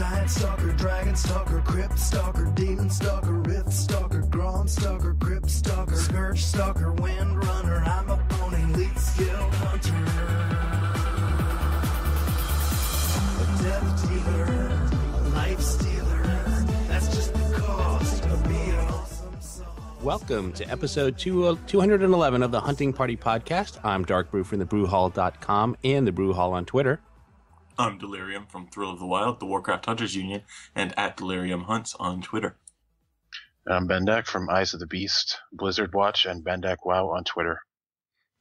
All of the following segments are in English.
Giant stalker, dragon stalker, crypt stalker, demon stalker, rift stalker, Gronnstalker, crypt stalker, scourge stalker, wind runner. I'm a pony, lead skilled hunter. A death dealer, a life stealer. That's just the cost of being awesome. sauce. Welcome to episode two, uh, 211 of the Hunting Party Podcast. I'm Darkbrew from thebrewhall.com and the Brew Hall on Twitter. I'm Delirium from Thrill of the Wild, the Warcraft Hunters Union, and at Delirium Hunts on Twitter. I'm Bendak from Eyes of the Beast, Blizzard Watch, and Bendak Wow on Twitter.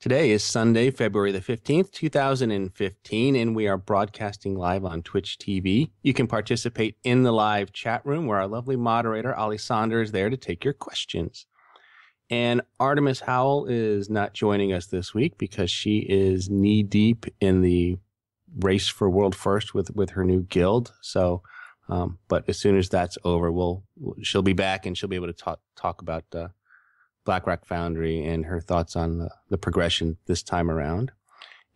Today is Sunday, February the 15th, 2015, and we are broadcasting live on Twitch TV. You can participate in the live chat room where our lovely moderator, Ali Sander, is there to take your questions. And Artemis Howell is not joining us this week because she is knee deep in the race for world first with, with her new guild. So, um, but as soon as that's over, we'll, she'll be back and she'll be able to talk, talk about, uh, Blackrock Foundry and her thoughts on the, the progression this time around.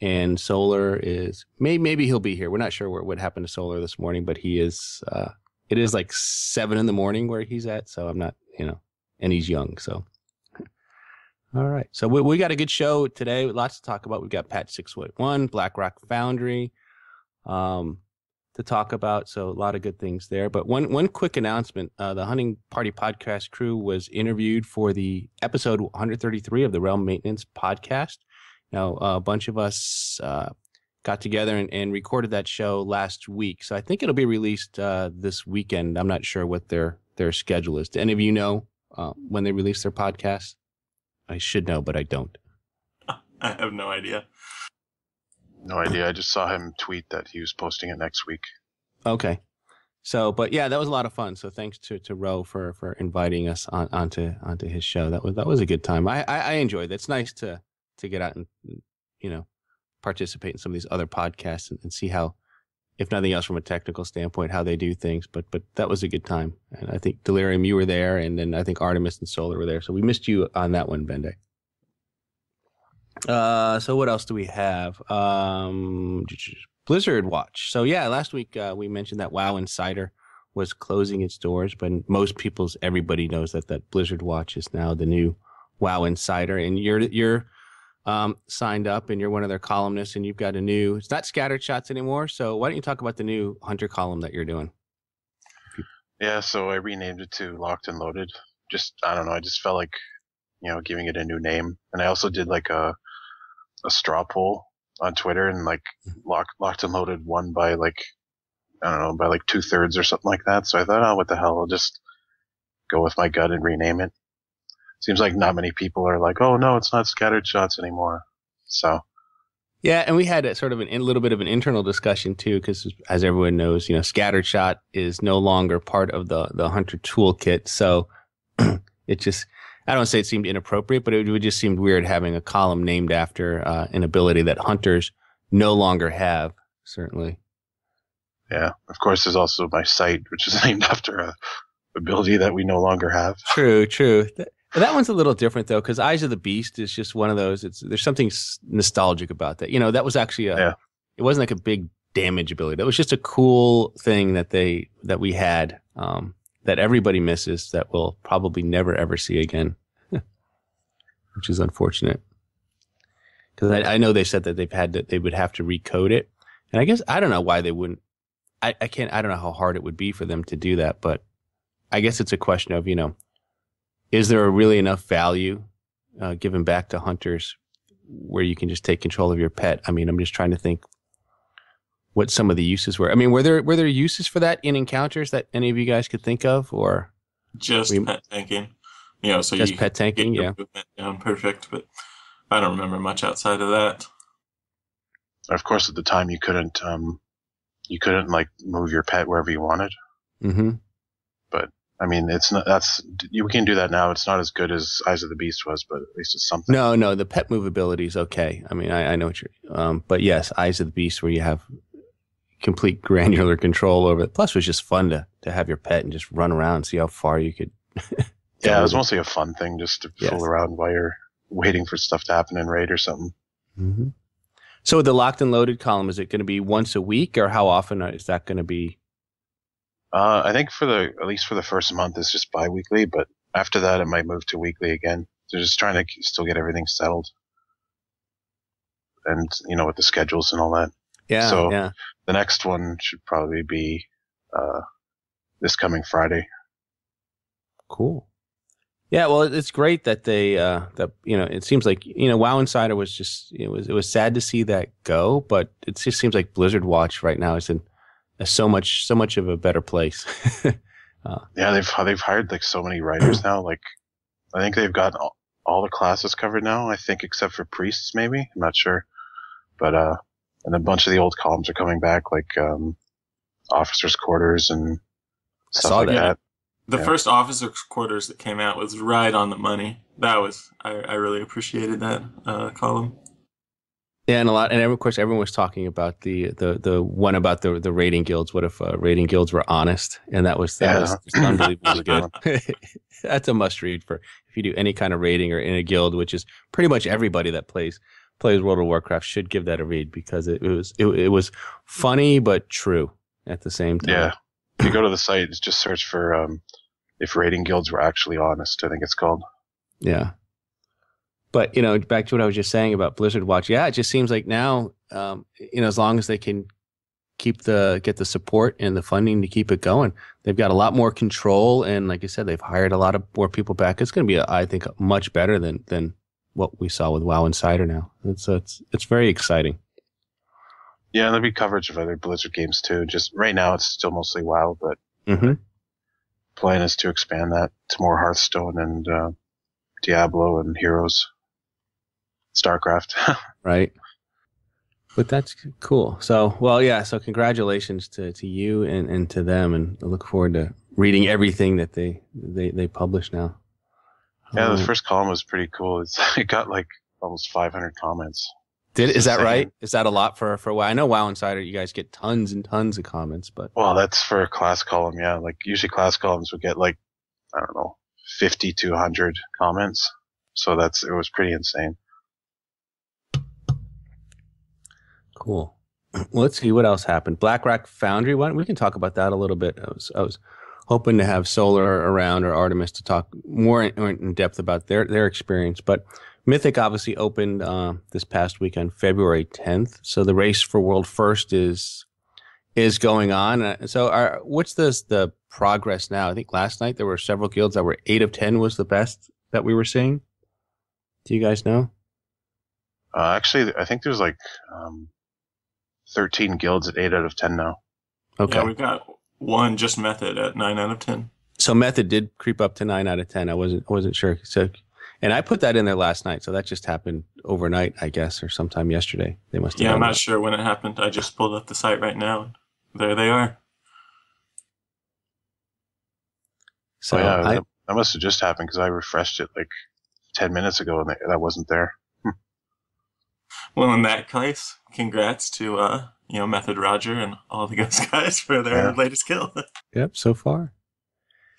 And Solar is maybe maybe he'll be here. We're not sure what, what happened to Solar this morning, but he is. Uh, it is like seven in the morning where he's at, so I'm not, you know, and he's young, so. All right, so we, we got a good show today. Lots to talk about. We've got Patch Six One, Blackrock Foundry, um, to talk about. So a lot of good things there. But one one quick announcement: uh, the Hunting Party podcast crew was interviewed for the episode 133 of the Realm Maintenance podcast. Now a bunch of us uh, got together and, and recorded that show last week, so I think it'll be released uh, this weekend. I'm not sure what their their schedule is. Do any of you know uh, when they release their podcast? I should know, but I don't. I have no idea. No idea. I just saw him tweet that he was posting it next week. Okay. So, but yeah, that was a lot of fun. So thanks to, to Roe for, for inviting us on, onto, onto his show. That was, that was a good time. I, I, I enjoyed it. It's nice to, to get out and, you know, participate in some of these other podcasts and, and see how, if nothing else from a technical standpoint, how they do things. But, but that was a good time. And I think Delirium, you were there. And then I think Artemis and Solar were there. So we missed you on that one, Bende. Uh, so what else do we have? Um, Blizzard Watch. So yeah, last week uh, we mentioned that WoW Insider was closing its doors, but most people's everybody knows that that Blizzard Watch is now the new WoW Insider, and you're you're um, signed up and you're one of their columnists, and you've got a new. It's not scattered shots anymore. So why don't you talk about the new Hunter column that you're doing? Yeah, so I renamed it to Locked and Loaded. Just I don't know. I just felt like you know giving it a new name, and I also did like a a straw poll on Twitter, and like Locked Locked and Loaded won by like I don't know by like two thirds or something like that. So I thought, oh, what the hell? I'll just go with my gut and rename it. Seems like not many people are like, oh no, it's not scattered shots anymore. So Yeah, and we had a sort of an, a little bit of an internal discussion too, because as everyone knows, you know, scattered shot is no longer part of the the hunter toolkit. So it just, I don't say it seemed inappropriate, but it would just seemed weird having a column named after uh, an ability that hunters no longer have. Certainly. yeah, of course, there's also my site, which is named after a ability that we no longer have. True, true. Th- that one's a little different though, because Eyes of the Beast is just one of those. It's there's something nostalgic about that. You know, that was actually a. Yeah. It wasn't like a big damage ability. That was just a cool thing that they that we had um, that everybody misses. That we'll probably never ever see again, which is unfortunate. Because I, I know they said that they've had that they would have to recode it, and I guess I don't know why they wouldn't. I, I can't. I don't know how hard it would be for them to do that, but I guess it's a question of you know is there really enough value uh, given back to hunters where you can just take control of your pet? I mean, I'm just trying to think what some of the uses were. I mean, were there were there uses for that in encounters that any of you guys could think of, or Just We- pet tanking. You know, so just you pet get tanking? your Yeah. movement down perfect, but I don't remember much outside of that. Of course, at the time you couldn't um, you couldn't like move your pet wherever you wanted. Mm-hmm. I mean, it's not that's you can do that now. It's not as good as Eyes of the Beast was, but at least it's something. No, no, the pet movability is okay. I mean, I, I know what you're. Um, but yes, Eyes of the Beast, where you have complete granular control over it. Plus, it was just fun to to have your pet and just run around and see how far you could. Yeah, it was mostly a fun thing just to Yes. fool around while you're waiting for stuff to happen in raid or something. hmm So the locked and loaded column is it going to be once a week, or how often is that going to be? Uh, I think for the at least for the first month, it's just bi-weekly, but after that, it might move to weekly again. They're just trying to still get everything settled, and you know with the schedules and all that. Yeah, So- yeah. The next one should probably be uh, this coming Friday. Cool. Yeah, well, it's great that they uh that you know it seems like you know WoW Insider was just it was it was sad to see that go, but it just seems like Blizzard Watch right now is in so much so much of a better place. Yeah, they've they've hired like so many writers now. Like, I think they've got all, all the classes covered now. I think except for priests, maybe. I'm not sure, but uh, and a bunch of the old columns are coming back, like um, officers' quarters and I stuff saw like that. that. The Yeah. first officers' quarters that came out was right on the money. That was I, I really appreciated that uh, column. Yeah, and a lot, and of course, everyone was talking about the the the one about the the raiding guilds. What if uh, raiding guilds were honest? And that was that Yeah. was unbelievably good. That's a must read for if you do any kind of rating or in a guild, which is pretty much everybody that plays plays World of Warcraft should give that a read because it, it was it, it was funny but true at the same time. Yeah. If you go to the site, just search for um, if raiding guilds were actually honest. I think it's called. Yeah. But, you know, back to what I was just saying about Blizzard Watch. Yeah, it just seems like now, um, you know, as long as they can keep the, get the support and the funding to keep it going, they've got a lot more control. And like I said, they've hired a lot of more people back. It's going to be, I think, much better than, than what we saw with WoW Insider now. It's, it's, it's very exciting. Yeah, there'll be coverage of other Blizzard games too. Just right now, it's still mostly WoW, but Mm-hmm. plan is to expand that to more Hearthstone and uh, Diablo and Heroes, StarCraft. right? But that's cool. So, well, yeah. So, congratulations to, to you and, and to them, and I look forward to reading everything that they they, they publish now. yeah, the Um, first column was pretty cool. It's, it got like almost 500 comments. did is that right? Is that a lot for for WoW? I know WoW Insider, you guys get tons and tons of comments, but Well, that's for a class column. Yeah, like usually class columns would get like I don't know, 50 to 100 comments. So that's it was pretty insane. Cool. Let's see what else happened. BlackRock Foundry. We can talk about that a little bit. I was I was hoping to have Solar around or Artemis to talk more in, in depth about their their experience. But Mythic obviously opened uh, this past weekend, February 10th. So the race for world first is is going on. Uh, So, are, what's the the progress now? I think last night there were several guilds that were eight of ten was the best that we were seeing. Do you guys know? Uh, actually, I think there's like um, 13 guilds at 8 out of 10 now. Okay. Yeah, we've got one just method at nine out of ten. so method did creep up to nine out of ten. I wasn't I wasn't sure. So, and I put that in there last night. So that just happened overnight, I guess, or sometime yesterday. They must have. Yeah, I'm not that. sure when it happened. I just pulled up the site right now. There they are. So oh, yeah, I, that, that must have just happened because I refreshed it like 10 minutes ago and that- that wasn't there. Well, in that case, congrats to uh, you know Method Roger and all the Ghost guys for their Yeah. latest kill. yep, so far.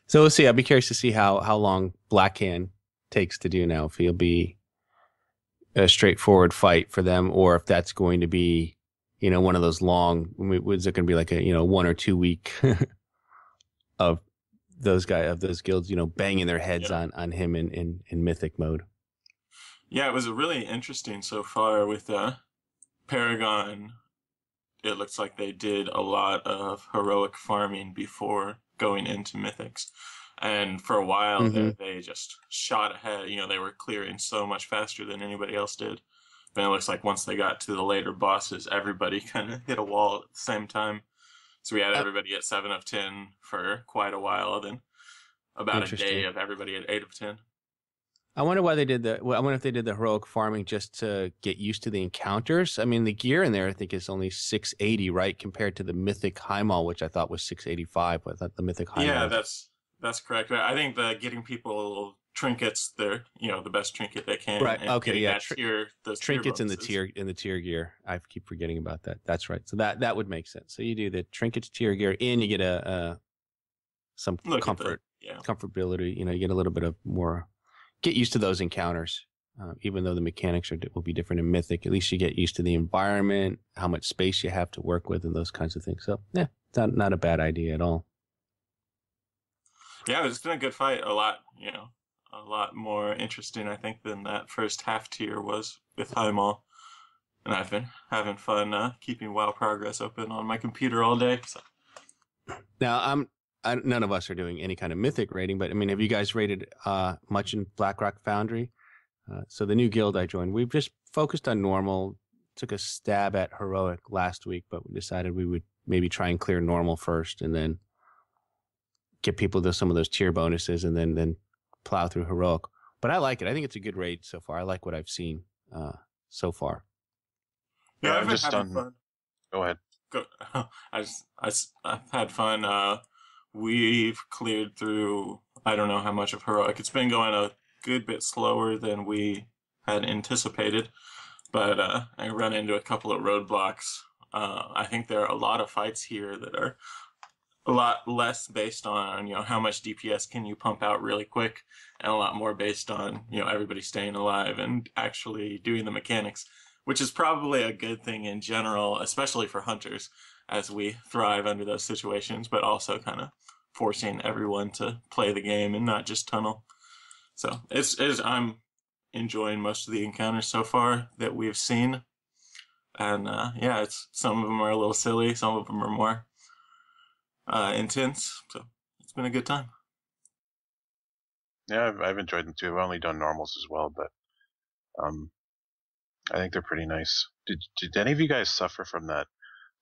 So we'll see. I'll be curious to see how how long Blackhand takes to do now. If he'll be a straightforward fight for them, or if that's going to be, you know, one of those long. Was it going to be like a you know one or two week of those guy of those guilds, you know, banging their heads Yeah. on on him in in in mythic mode. Yeah, it was a really interesting so far with uh, Paragon. It looks like they did a lot of heroic farming before going into Mythics. And for a while there, they just shot ahead. You know, they were clearing so much faster than anybody else did. But it looks like once they got to the later bosses, everybody kind of hit a wall at the same time. So we had everybody at 7 of 10 for quite a while, then about a day of everybody at 8 of 10. I wonder why they did the. I wonder if they did the heroic farming just to get used to the encounters. I mean, the gear in there, I think, is only six eighty, right, compared to the mythic Highmaul, which I thought was six eighty five. I thought the mythic Highmaul. Yeah, that's that's correct. I think the getting people trinkets, they're you know the best trinket they can. Right, okay, yeah, tr- tier, those tier trinkets in the tier in the tier gear. I keep forgetting about that. That's right. So that that would make sense. So you do the trinkets tier gear, and you get a, a some Look the- comfort yeah, comfortability. You know, you get a little bit of more. Get used to those encounters. Uh, even though the mechanics are will be different in Mythic, at least you get used to the environment, how much space you have to work with, and those kinds of things. So yeah, not not a bad idea at all. Yeah, it's been a good fight. A lot, you know, a lot more interesting, I think, than that first half tier was with Highmaul. And I've been having fun uh, keeping WoW Progress open on my computer all day. So. Now, I'm I, none of us are doing any kind of mythic raiding, but I mean, have you guys rated uh, much in Blackrock Foundry? Uh, so the new guild I joined, we've just focused on normal. Took a stab at heroic last week, but we decided we would maybe try and clear normal first, and then get people to some of those tier bonuses, and then then plow through heroic. But I like it. I think it's a good raid so far. I like what I've seen uh, so far. Yeah, Yeah, I've I've been just having done- fun. Go ahead. Go, I just, I, s- I've had fun. Uh, we've cleared through, I don't know how much of heroic. It's been going a good bit slower than we had anticipated, but uh, I run into a couple of roadblocks. Uh, I think there are a lot of fights here that are a lot less based on, you know, how much DPS can you pump out really quick, and a lot more based on, you know, everybody staying alive and actually doing the mechanics which is probably a good thing in general, especially for hunters, as we thrive under those situations, but also kind of forcing everyone to play the game and not just tunnel. So it's, it's I'm enjoying most of the encounters so far that we've seen, and uh, yeah, it's some of them are a little silly, some of them are more uh, intense. So it's been a good time. Yeah, I've, I've enjoyed them too. I've only done normals as well, but um, I think they're pretty nice. Did did any of you guys suffer from that?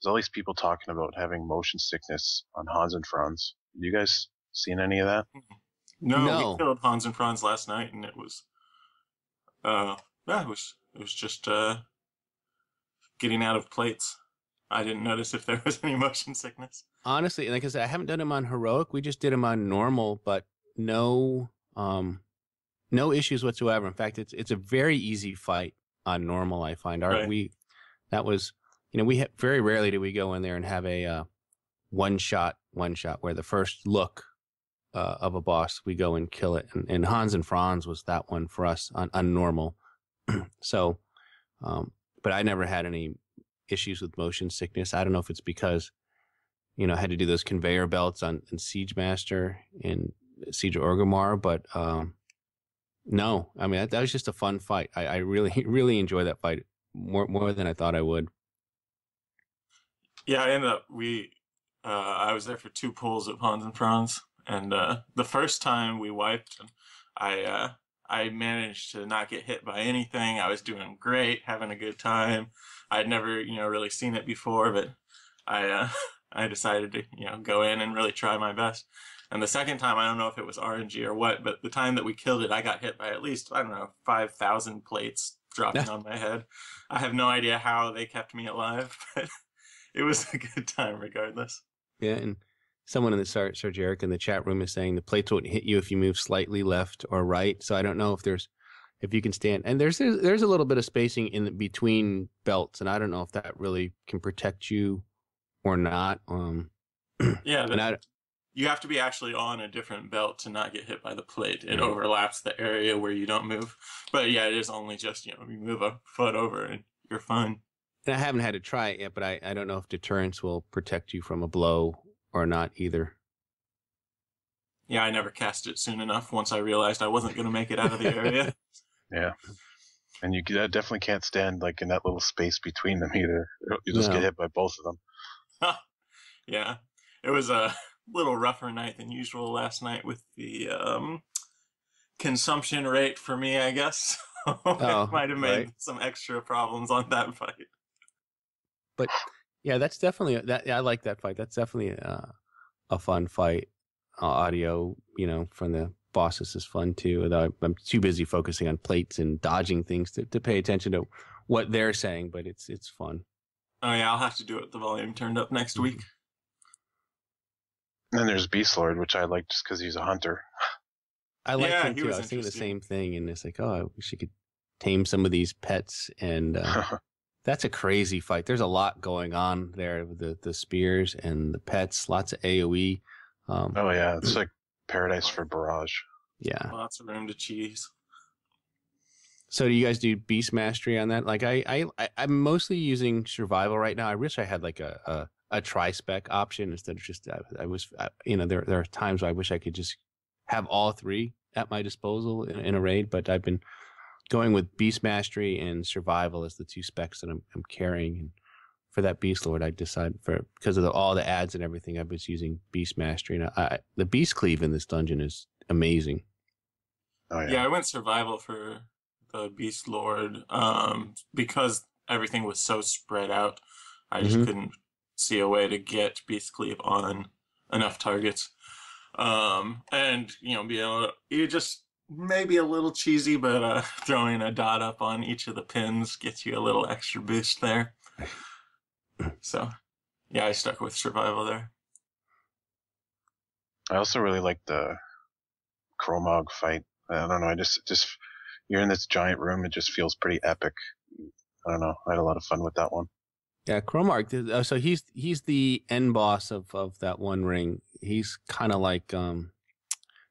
There's all these people talking about having motion sickness on Hans and Franz. You guys seen any of that? No, No. we killed Hans and Franz last night, and it was, uh, yeah, it was it was just uh, getting out of plates. I didn't notice if there was any motion sickness. Honestly, like I said, I haven't done them on heroic. We just did them on normal, but no, um, no issues whatsoever. In fact, it's it's a very easy fight on normal. I find our Right. we that was you know we ha- very rarely do we go in there and have a uh, one shot one shot where the first look uh, of a boss we go and kill it. And, and Hans and Franz was that one for us on, normal. so, um, but I never had any issues with motion sickness. I don't know if it's because you know, I had to do those conveyor belts on, Siege Master and Siege of Orgrimmar, but um, no, I mean that, that was just a fun fight. I, I really really enjoyed that fight more more than I thought I would. Yeah, I ended up we uh, I was there for two pulls at Hans and Franz, and uh, the first time we wiped, I uh, I managed to not get hit by anything. I was doing great, having a good time. I'd never you know really seen it before, but I uh, I decided to you know go in and really try my best. And the second time, I don't know if it was RNG or what, but the time that we killed it, I got hit by at least I don't know five thousand plates dropping on my head. I have no idea how they kept me alive, but it was a good time regardless. Yeah, and someone in the Sir, Sir Jarek in the chat room is saying the plates won't hit you if you move slightly left or right. So I don't know if there's if you can stand and there's there's, there's a little bit of spacing in the, between belts, and I don't know if that really can protect you or not. Um, Yeah, and I, you have to be actually on a different belt to not get hit by the plate. It Right. overlaps the area where you don't move. But yeah, it is only just, you know, you move a foot over and you're fine. And I haven't had to try it yet, but I, I don't know if deterrence will protect you from a blow or not either. Yeah, I never cast it soon enough once I realized I wasn't going to make it out of the area. Yeah. And you definitely can't stand like in that little space between them either. You just No. get hit by both of them. yeah, it was a little rougher night than usual last night with the um, consumption rate for me, I guess. Oh, it might have made right. some extra problems on that fight. But yeah, that's definitely that. I like that fight. That's definitely uh, a fun fight. Uh, audio, you know, from the bosses is fun too. Although I'm- I'm too busy focusing on plates and dodging things to, to pay attention to what they're saying. But it's it's fun. Oh yeah, I'll have to do it with the volume turned up next Mm-hmm. week. And then there's Beast Lord, which I like just because he's a hunter. I like Yeah, him he too. was I was thinking the same thing, and it's like, oh, I wish I could tame some of these pets. And uh, that's a crazy fight. There's a lot going on there with the the spears and the pets. Lots of AOE. Um, oh yeah, it's like paradise for Barrage. yeah. Lots of room to cheese. So do you guys do beast mastery on that? Like I, I, I I'm mostly using survival right now. I wish I had like a a, a tri spec option instead of just I, I was I, you know there there are times where I wish I could just have all three at my disposal in, in a raid, but I've been going with beast mastery and survival as the two specs that I'm, I'm carrying. And for that beast lord, I decided for because of the, all the ads and everything, I was using beast mastery. And I, the beast cleave in this dungeon is amazing. Oh yeah. Yeah, I went survival for the Beast Lord um, because everything was so spread out. I just Mhm. couldn't see a way to get Beast Cleave on enough targets. Um, and you know, be able to, you just maybe a little cheesy, but uh, throwing a dot up on each of the pins gets you a little extra boost there. So, yeah, I stuck with survival there. I also really like the Kromog fight. I don't know. I just just you're in this giant room. It just feels pretty epic. I don't know. I had a lot of fun with that one. Yeah, Kromog. uh, So he's he's the end boss of of that one ring. He's kind of like um,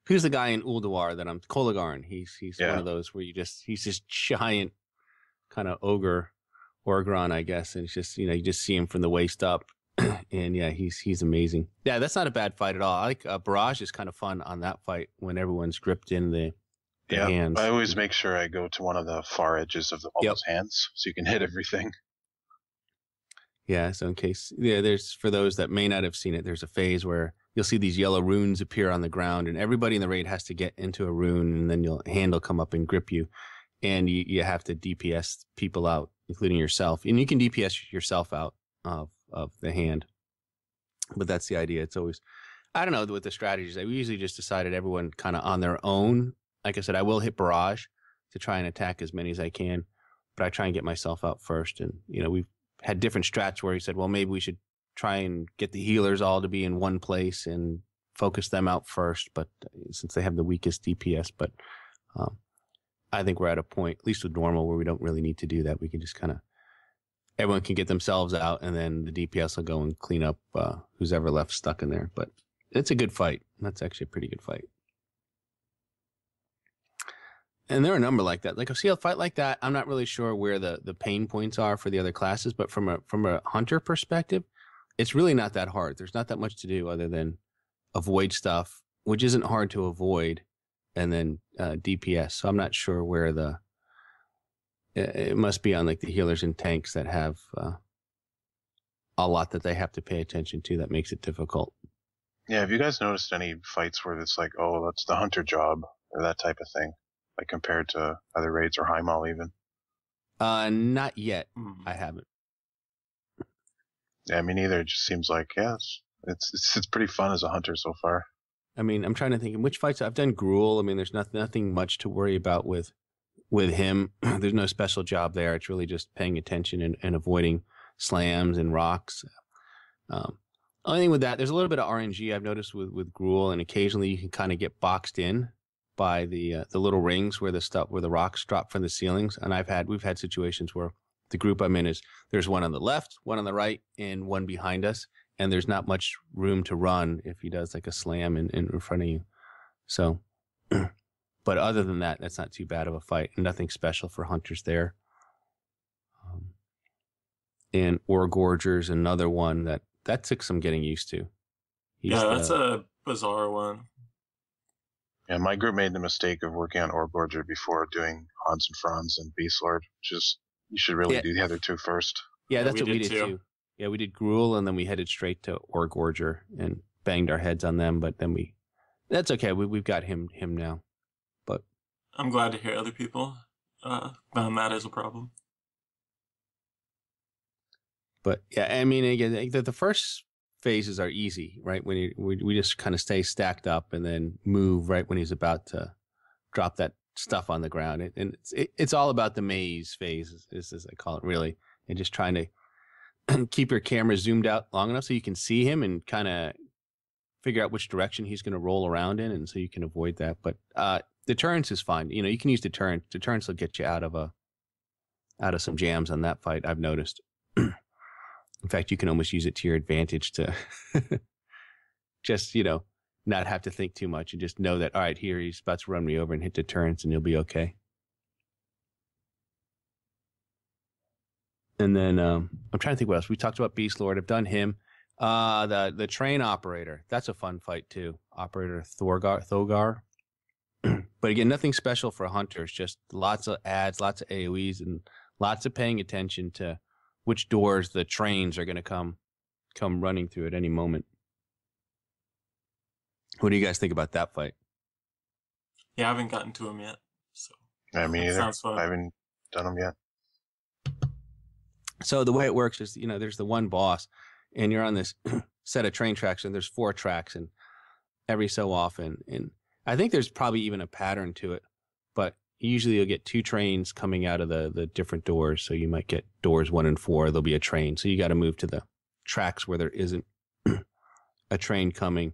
who's the guy in Ulduar that I'm Kologarn. He's he's one of those where you just he's this giant kind of ogre Orgron, I guess, and it's just you know you just see him from the waist up, and yeah, he's he's amazing. Yeah, that's not a bad fight at all. I like uh, Barrage is kind of fun on that fight when everyone's gripped in the, the Yeah, hands. I always make sure I go to one of the far edges of the, all Yep. those hands so you can hit everything. Yeah, so in case yeah, there's for those that may not have seen it, there's a phase where you'll see these yellow runes appear on the ground, and everybody in the raid has to get into a rune, and then your hand will come up and grip you, and you, you have to DPS people out, including yourself, and you can DPS yourself out of of the hand. But that's the idea. It's always, I don't know with the strategies. I usually just decided everyone kind of on their own. Like I said, I will hit barrage to try and attack as many as I can, but I try and get myself out first, and you know we've had different strats where he said, well, maybe we should try and get the healers all to be in one place and focus them out first. But uh, since they have the weakest DPS, but um, I think we're at a point, at least with normal, where we don't really need to do that. We can just kind of everyone can get themselves out, and then the DPS will go and clean up uh, who's ever left stuck in there. But it's a good fight. That's actually a pretty good fight. And there are a number like that. Like a seal fight like that, I'm not really sure where the, the pain points are for the other classes, but from a from a hunter perspective, it's really not that hard. There's not that much to do other than avoid stuff, which isn't hard to avoid, and then uh, DPS. So I'm not sure where the it it must be on like the healers and tanks that have uh, a lot that they have to pay attention to that makes it difficult. Yeah, have you guys noticed any fights where it's like, oh, that's the hunter job or that type of thing, like compared to other raids or Highmaul even? Uh, not yet. Hmm. I haven't. Yeah, me neither. It just seems like yeah, it's it's it's, pretty fun as a hunter so far. I mean, I'm trying to think in which fights I've done Gruul. I mean, there's not, nothing much to worry about with with him. there's no special job there. It's really just paying attention and, and avoiding slams and rocks. Um, only thing with that, there's a little bit of RNG I've noticed with with Gruul, and occasionally you can kind of get boxed in by the uh, the little rings where the stuff where the rocks drop from the ceilings. And I've had we've had situations where the group I'm in is there's one on the left, one on the right, and one behind us, and there's not much room to run if he does like a slam in, in front of you. So, but other than that, that's not too bad of a fight. Nothing special for hunters there. Um, and Oregorger's another one that that took some getting used to. He's yeah, that's the- a bizarre one. Yeah, my group made the mistake of working on Oregorger before doing Hans and Franz and Beast Lord, which is you should really Yeah. do the other two first. yeah, Yeah, that's we what we did did too. too. Yeah, we did Gruul, and then we headed straight to Oregorger and banged our heads on them. But then we, that's okay. We we've got him him now. But I'm glad to hear other people uh, found that as a problem. But yeah, I mean, again, the, the first phases are easy, right? When you, we, we just kind of stay stacked up and then move right when he's about to drop that stuff on the ground. It, and it's, it, it's all about the maze phase, is, as I call it, really, and just trying to keep your camera zoomed out long enough so you can see him and kind of figure out which direction he's going to roll around in, and so you can avoid that. But uh, deterrence is fine. You know, you can use deterrent. Deterrence will get you out of a out of some jams on that fight. I've noticed. In fact, you can almost use it to your advantage to just, you know, not have to think too much and just know that, all right, here he's about to run me over and hit deterrence and you'll be okay. And then um, I'm trying to think what else. We talked about Beast Lord. I've done him. Uh, the the train operator. That's a fun fight too. Operator Thorgar Thogar. but again, nothing special for hunters. Just lots of ads, lots of AOE's, and lots of paying attention to which doors the trains are going to come come running through at any moment. What do you guys think about that fight? Yeah, I haven't gotten to him yet. So I mean, either. sounds fun. I haven't done them yet. So the way it works is, you know, there's the one boss, and you're on this set of train tracks, and there's four tracks, and every so often, and I think there's probably even a pattern to it, but usually you'll get two trains coming out of the the different doors. So you might get doors one and four. There'll be a train, so you got to move to the tracks where there isn't a train coming,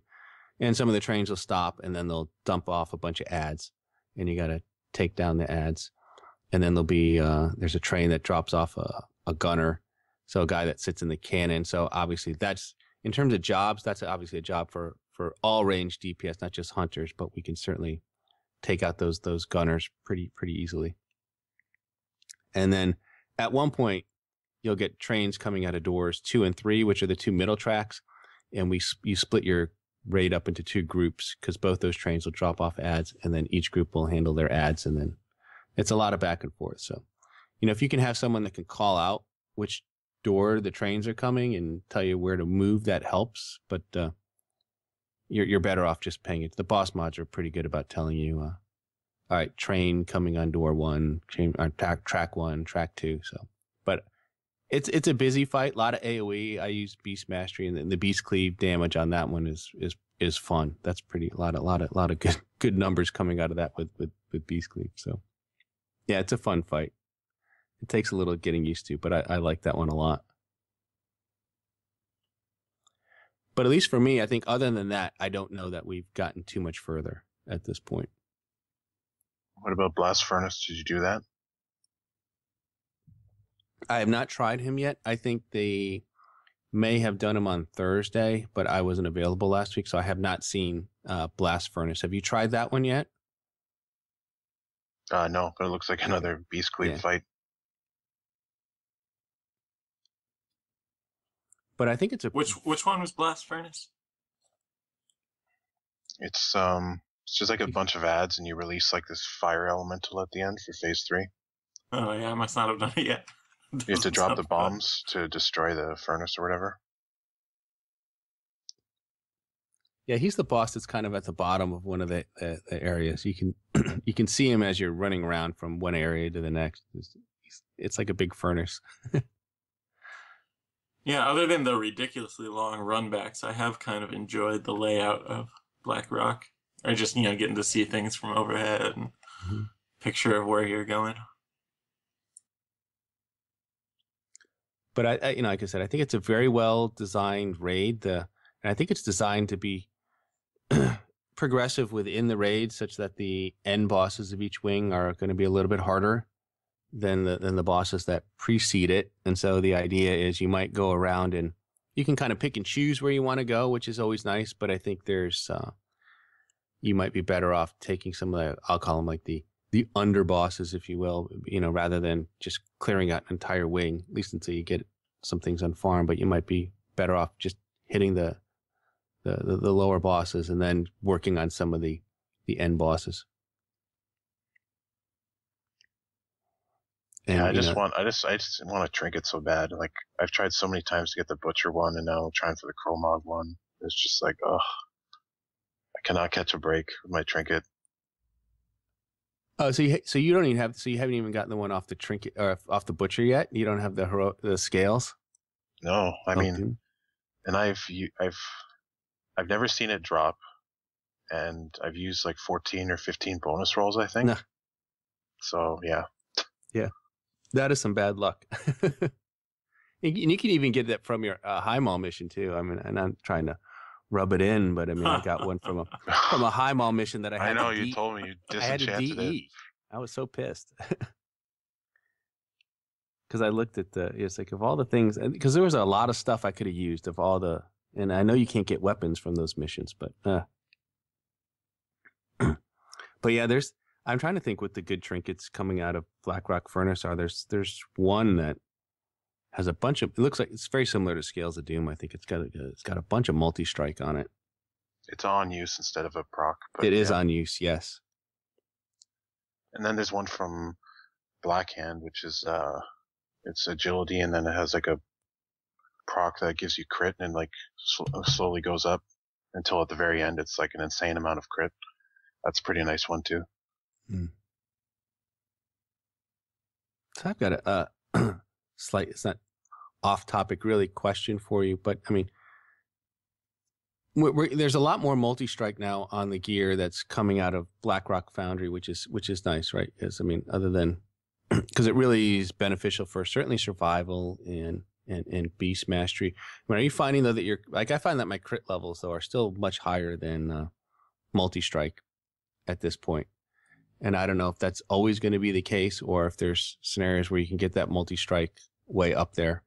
and some of the trains will stop, and then they'll dump off a bunch of ads, and you got to take down the ads, and then there'll be uh, there's a train that drops off a a gunner, so a guy that sits in the cannon. So obviously that's in terms of jobs, that's obviously a job for for all range DPS, not just hunters, but we can certainly take out those those gunners pretty pretty easily. And then at one point, you'll get trains coming out of doors two and three, which are the two middle tracks, and we you split your raid up into two groups because both those trains will drop off ads, and then each group will handle their ads, and then it's a lot of back and forth. So, you know, if you can have someone that can call out which door the trains are coming and tell you where to move, that helps. But uh, you're you're better off just paying it. The boss mods are pretty good about telling you, uh, all right, train coming on door one, train on track track one, track two. So, but it's it's a busy fight, a lot of AOE. I use Beast Mastery, and the Beast Cleave damage on that one is is is fun. That's pretty a lot of lot of lot of good good numbers coming out of that with with with Beast Cleave. So, yeah, it's a fun fight. It takes a little getting used to, but I, I like that one a lot. But at least for me, I think other than that, I don't know that we've gotten too much further at this point. What about Blast Furnace? Did you do that? I have not tried him yet. I think they may have done him on Thursday, but I wasn't available last week, so I have not seen uh, Blast Furnace. Have you tried that one yet? Uh, no, but it looks like another Beast Cleave Yeah. fight. But I think it's a Which which one was Blast Furnace? It's um, it's just like a bunch of ads, and you release like this fire elemental at the end for phase three. Oh yeah, I must not have done it yet. You have to drop sound the fun. bombs to destroy the furnace or whatever. Yeah, he's the boss that's kind of at the bottom of one of the, the, the areas. You can you can see him as you're running around from one area to the next. It's, it's- it's like a big furnace. Yeah, other than the ridiculously long runbacks, I have kind of enjoyed the layout of Blackrock. Or just, you know, getting to see things from overhead and Mhm. picture of where you're going. But I, I, you know, like I said, I think it's a very well designed raid. The and I think it's designed to be progressive within the raid, such that the end bosses of each wing are going to be a little bit harder than the than the bosses that precede it. And so the idea is you might go around and you can kind of pick and choose where you want to go, which is always nice. But I think there's uh, you might be better off taking some of the I'll call them like the the under bosses, if you will, you know, rather than just clearing out an entire wing, at least until you get some things on farm. But you might be better off just hitting the the, the, the lower bosses and then working on some of the the end bosses. And, yeah, I just know, want, I just, I just want a trinket so bad. Like I've tried so many times to get the butcher one, and now I'm trying for the Kromog one. It's just like, oh, I cannot catch a break with my trinket. Oh, so you so you don't even have so you haven't even gotten the one off the trinket or off the butcher yet. You don't have the hero, the scales. No, I mean, and I've, I've, I've never seen it drop, and I've used like 14 or 15 bonus rolls, I think. So yeah, yeah, that is some bad luck. and you you can even get that from your uh, Highmaul mission too. I mean, and I'm trying to rub it in, but I mean, I got one from a from a Highmaul mission that I had. I know you D- told me you I had to disenchanted it. DE. I was so pissed because I looked at the. It's like of all the things, because there was a lot of stuff I could have used of all the, and I know you can't get weapons from those missions, but. Uh, but yeah, there's. I'm trying to think what the good trinkets coming out of Blackrock Furnace are. There's there's one that has a bunch of. It looks like it's very similar to Scales of Doom. I think it's got a, it's got a bunch of multi strike on it. It's on use instead of a proc. But it is yeah. on use. Yes. And then there's one from Blackhand, which is uh, it's agility, and then it has like a proc that gives you crit and like sl- slowly goes up until at the very end it's like an insane amount of crit. That's a pretty nice one too. So I've got a, uh slight. It's not off topic really question for you, but I mean. We're, we're, there's a lot more multi-strike now on the gear that's coming out of BlackRock Foundry, which is which is nice, right? Because I mean, other than because it really is beneficial for certainly survival and and and beast mastery. I mean, are you finding though that you're like I find that my crit levels though are still much higher than uh, multi-strike at this point, and I don't know if that's always going to be the case or if there's scenarios where you can get that multi-strike way up there.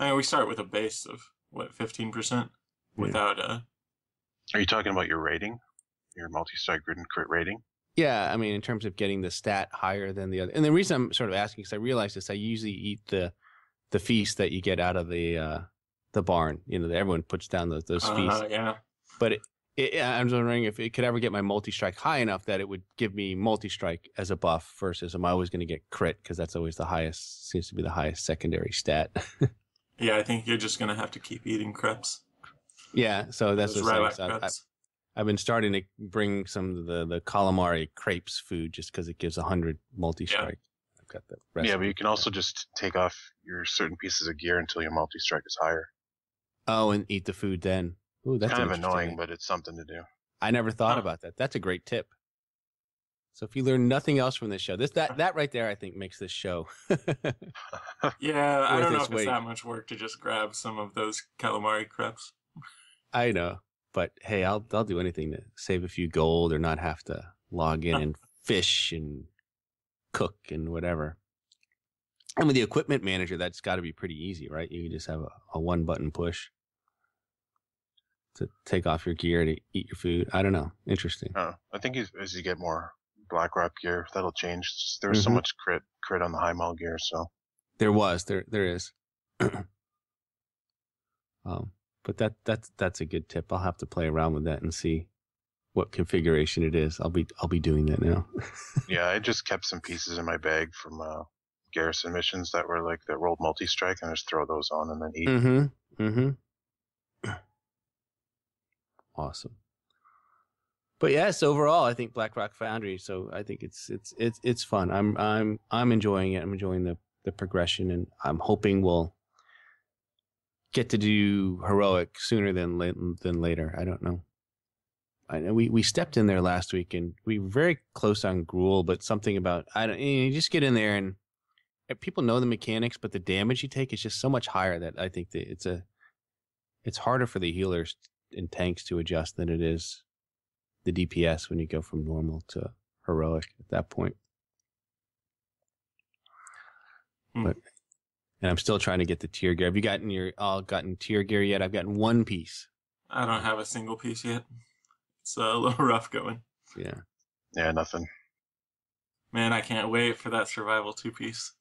I mean, we start with a base of what fifteen percent Yeah. without uh Are you talking about your rating, your multi-strike grid and crit rating? Yeah, I mean, in terms of getting the stat higher than the other, and the reason I'm sort of asking is I realize this. I usually eat the the feast that you get out of the uh, the barn. You know, that everyone puts down those those feasts. uh, yeah. But it, it, I'm just wondering if it could ever get my multi strike high enough that it would give me multi strike as a buff. Versus, am I always going to get crit because that's always the highest? Seems to be the highest secondary stat. Yeah, I think you're just gonna have to keep eating crepes. yeah, so that's Those what I'm I've, I've been starting to bring some of the the calamari crepes food just because it gives a hundred multi strike. Yeah. I've got the recipe. Yeah, but you can also just take off your certain pieces of gear until your multi-strike is higher. Oh, and eat the food then. Ooh, that's kind of annoying, but it's something to do. I never thought Huh. about that. That's a great tip. So if you learn nothing else from this show, this that that right there, I think makes this show. Yeah, I don't know if weight. it's that much work to just grab some of those calamari crepes. I know, but hey, I'll I'll do anything to save a few gold or not have to log in and fish and cook and whatever. And with the equipment manager, that's got to be pretty easy, right? You can just have a, a one button push to take off your gear to eat your food. I don't know. Interesting. Uh, I think as, as you get more BlackRock gear, that'll change. Just- There was so Mhm. much crit crit on the Highmaul gear, so There was, there there is. um, but that that's that's a good tip. I'll have to play around with that and see what configuration it is. I'll be I'll be doing that now. yeah, I just kept some pieces in my bag from uh, garrison missions that were like that rolled multi strike, and I just throw those on and then eat. Mm-hmm. Mm-hmm. Awesome. But yes, overall, I think BlackRock Foundry. So I think it's it's it's it's fun. I'm I'm I'm enjoying it. I'm enjoying the the progression, and I'm hoping we'll get to do heroic sooner than than later. I don't know. I know we we stepped in there last week, and we were very close on Gruul, but something about I don't. You just get in there and and people know the mechanics, but the damage you take is just so much higher that I think that it's a it's harder for the healers and tanks to adjust than it is the DPS when you go from normal to heroic at that point. Hmm. But and I'm still trying to get the tier gear. Have you gotten your all gotten tier gear yet? I've gotten one piece. I don't have a single piece yet. It's a little rough going. Yeah. Yeah, nothing. Man, I can't wait for that survival two piece.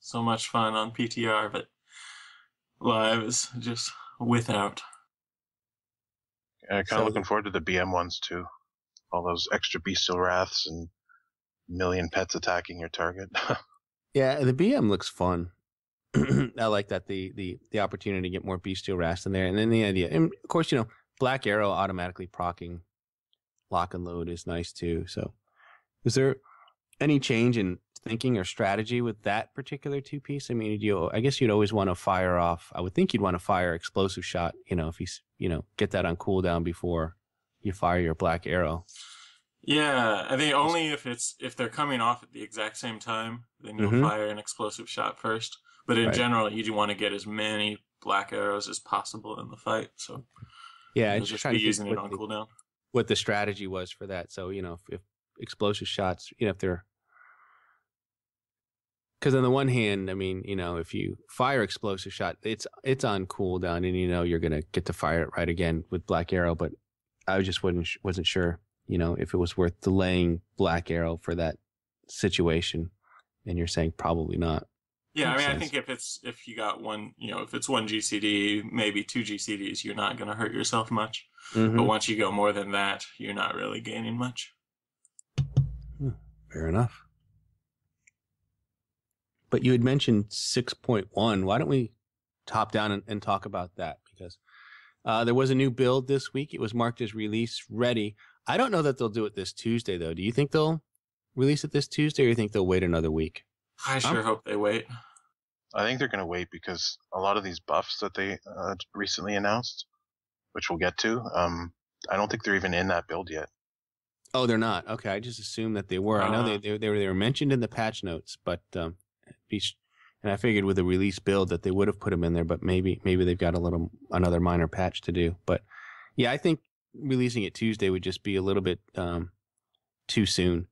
So much fun on PTR, but live is just without. Yeah, kind So- of looking forward to the BM ones too. All those extra bestial wraths and million pets attacking your target. Yeah, the BM looks fun. I like that the the the opportunity to get more bestial wraths in there, and then the idea, and of course, you know, Black Arrow automatically procking lock and load is nice too. So, is there any change in thinking or strategy with that particular two piece? I mean, you I guess you'd always want to fire off. I would think you'd want to fire explosive shot. You know, if you s- you know get that on cooldown before you fire your Black Arrow. Yeah, I think only if it's if they're coming off at the exact same time, then you'll Mhm. fire an explosive shot first. But in Right. general, you do want to get as many black arrows as possible in the fight. So Yeah, I'm just just trying be using it on the- cooldown. what the strategy was for that. So, you know, if, if explosive shots, you know, if they're because on the one hand, I mean, you know, if you fire explosive shot, it's it's on cooldown, and you know you're gonna get to fire it right again with Black Arrow. But I just wasn't wasn't sure, you know, if it was worth delaying Black Arrow for that situation. And you're saying probably not. Yeah, I Makes mean, I think if it's if you got one, you know, if it's one GCD, maybe two GCDs, you're not going to hurt yourself much. Mhm. But once you go more than that, you're not really gaining much. Fair enough. But you had mentioned 6.1. Why don't we top down and, and talk about that? Because uh, there was a new build this week. It was marked as release ready. I don't know that they'll do it this Tuesday, though. Do you think they'll release it this Tuesday or you think they'll wait another week? I sure hope they wait. I think they're going to wait because a lot of these buffs that they uh, recently announced, which we'll get to, um, I don't think they're even in that build yet. Oh, they're not. Okay, I just assumed that they were. I know they, Uh. they they were they were mentioned in the patch notes, but um, be sh- and I figured with the release build that they would have put them in there, but maybe maybe they've got a little another minor patch to do. But yeah, I think releasing it Tuesday would just be a little bit um, too soon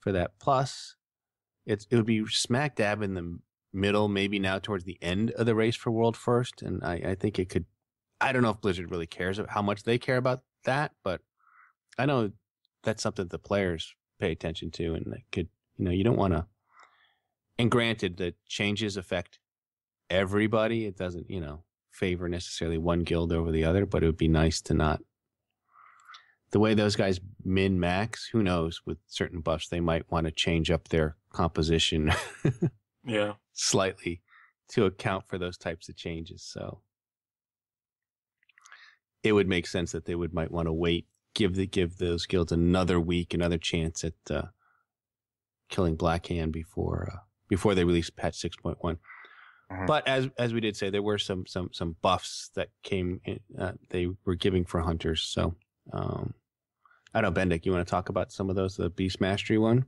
for that. Plus, it's it would be smack dab in the middle, maybe now towards the end of the race for World First, and I, I think it could. I don't know if Blizzard really cares how much they care about that, but I know that's something the players pay attention to, and that could you know you don't want to. And granted, the changes affect everybody. It doesn't you know favor necessarily one guild over the other, but it would be nice to not. The way those guys min max, who knows? With certain buffs, they might want to change up their composition Yeah. slightly to account for those types of changes. So it would make sense that they would might want to wait, give the give those guilds another week, another chance at uh, killing Blackhand before uh, before they released patch six point one. Mhm. But as as we did say, there were some some some buffs that came in, uh, they were giving for hunters. So um, I don't know, Bendak, you want to talk about some of those? The Beast Mastery one.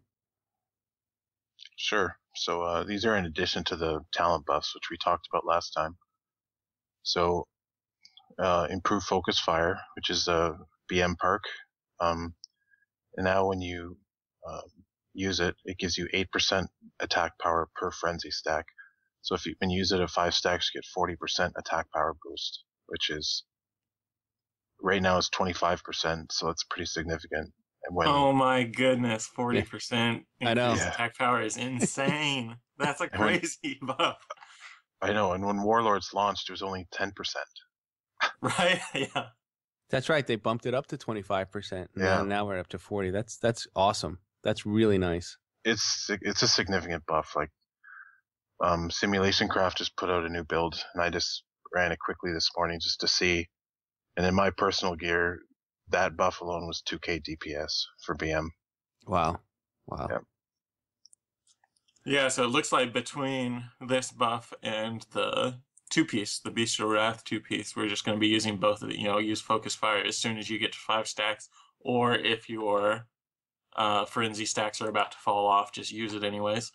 Sure. So uh, these are in addition to the talent buffs, which we talked about last time. So uh, improved focus fire, which is a BM perk. Um, and now when you um, use it, it gives you 8% attack power per frenzy stack. So if you can use it at five stacks, you get 40% attack power boost, which is right now is 25%. So it's pretty significant. And when Oh my goodness, forty percent I know. Attack power is insane. That's a And when- crazy buff, I know, and when Warlords launched, it was only 10%. right? yeah. That's right. They bumped it up to 25%. Now, Yeah. now we're up to 40. That's that's awesome. That's really nice. it's it's a significant buff. Like um, Simulation Craft just put out a new build, and I just ran it quickly this morning just to see. And in my personal gear, that buff alone was 2k DPS for BM. Wow. Wow. Yeah. Yeah, so it looks like between this buff and the two piece, the Bestial Wrath two piece, we're just going to be using both of it. You know, use Focus Fire as soon as you get to five stacks, or if your uh, Frenzy stacks are about to fall off, just use it anyways.